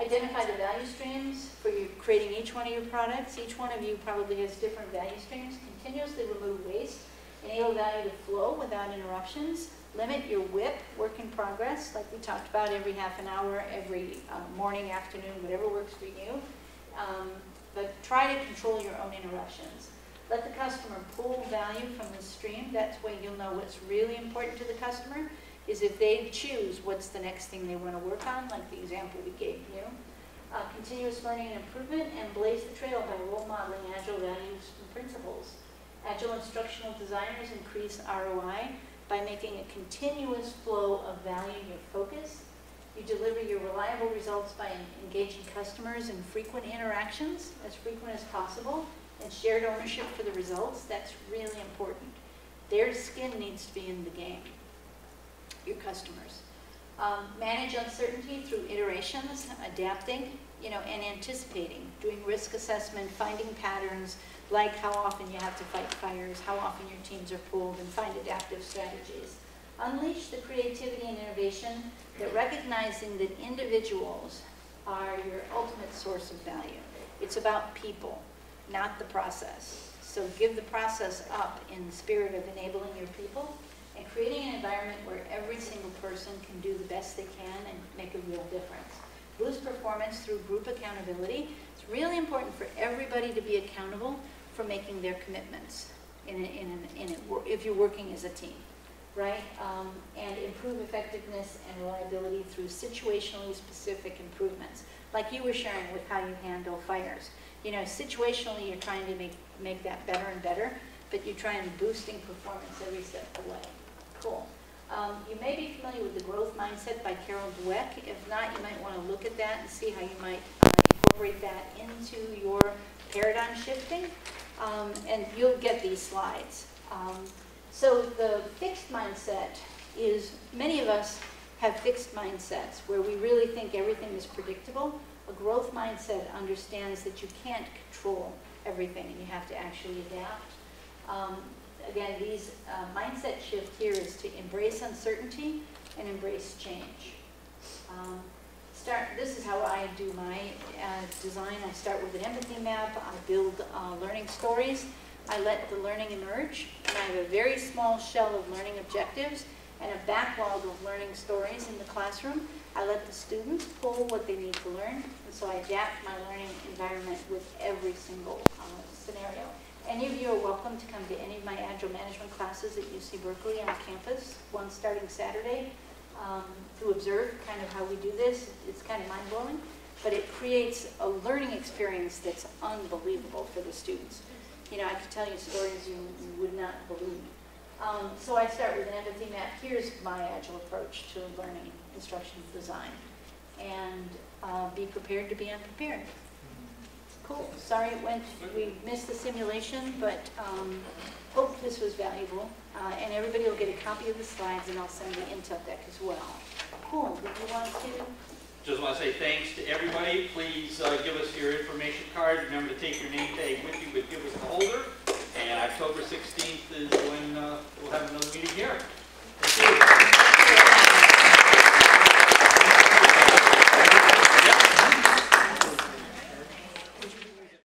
identify the value streams for you creating each one of your products. Each one of you probably has different value streams. Continuously remove waste. Enable value to flow without interruptions. Limit your WIP, work in progress, like we talked about every half an hour, every uh, morning, afternoon, whatever works for you. Um, but try to control your own interruptions. Let the customer pull value from the stream. That's way you'll know what's really important to the customer is if they choose what's the next thing they want to work on, like the example we gave you. Uh, continuous learning and improvement, and blaze the trail by role modeling agile values and principles. Agile instructional designers increase ROI by making a continuous flow of value your focus. You deliver your reliable results by engaging customers in frequent interactions, as frequent as possible, and shared ownership for the results, that's really important. Their skin needs to be in the game, your customers. Um, manage uncertainty through iterations, adapting, you know, and anticipating, doing risk assessment, finding patterns, like how often you have to fight fires, how often your teams are pulled, and find adaptive strategies. Unleash the creativity and innovation that recognizing that individuals are your ultimate source of value. It's about people, not the process. So give the process up in the spirit of enabling your people and creating an environment where every single person can do the best they can and make a real difference. Boost performance through group accountability. It's really important for everybody to be accountable for making their commitments in, a- in, an- in, a- if you're working as a team, right? Um, and improve effectiveness and reliability through situationally specific improvements, like you were sharing with how you handle fires. You know, situationally, you're trying to make, make that better and better, but you're trying to boosting performance every step of the way. Cool. Um, you may be familiar with the growth mindset by Carol Dweck. If not, you might want to look at that and see how you might uh, incorporate that into your paradigm shifting. Um, and you'll get these slides. Um, so the fixed mindset is, many of us have fixed mindsets where we really think everything is predictable. A growth mindset understands that you can't control everything and you have to actually adapt. Um, again, these uh, mindset shift here is to embrace uncertainty and embrace change. Um, start. This is how I do my uh, design. I start with an empathy map. I build uh, learning stories. I let the learning emerge, and I have a very small shell of learning objectives and a backlog of learning stories in the classroom. I let the students pull what they need to learn, and so I adapt my learning environment with every single uh, scenario. Any of you are welcome to come to any of my Agile Management classes at UC Berkeley on campus, one starting Saturday, um, to observe kind of how we do this. It's kind of mind-blowing, but it creates a learning experience that's unbelievable for the students. You know, I could tell you stories you you would not believe. Um, so I start with an empathy map. Here's my agile approach to learning instruction design. And uh, be prepared to be unprepared. Cool. Sorry it went, we missed the simulation, but um, hope this was valuable. Uh, and everybody will get a copy of the slides and I'll send the Intel deck as well. Cool. Did you want to? Just want to say thanks to everybody. Please uh, give us your information card. Remember to take your name tag with you, but give us the holder. And October 16th is when uh, we'll have another meeting here.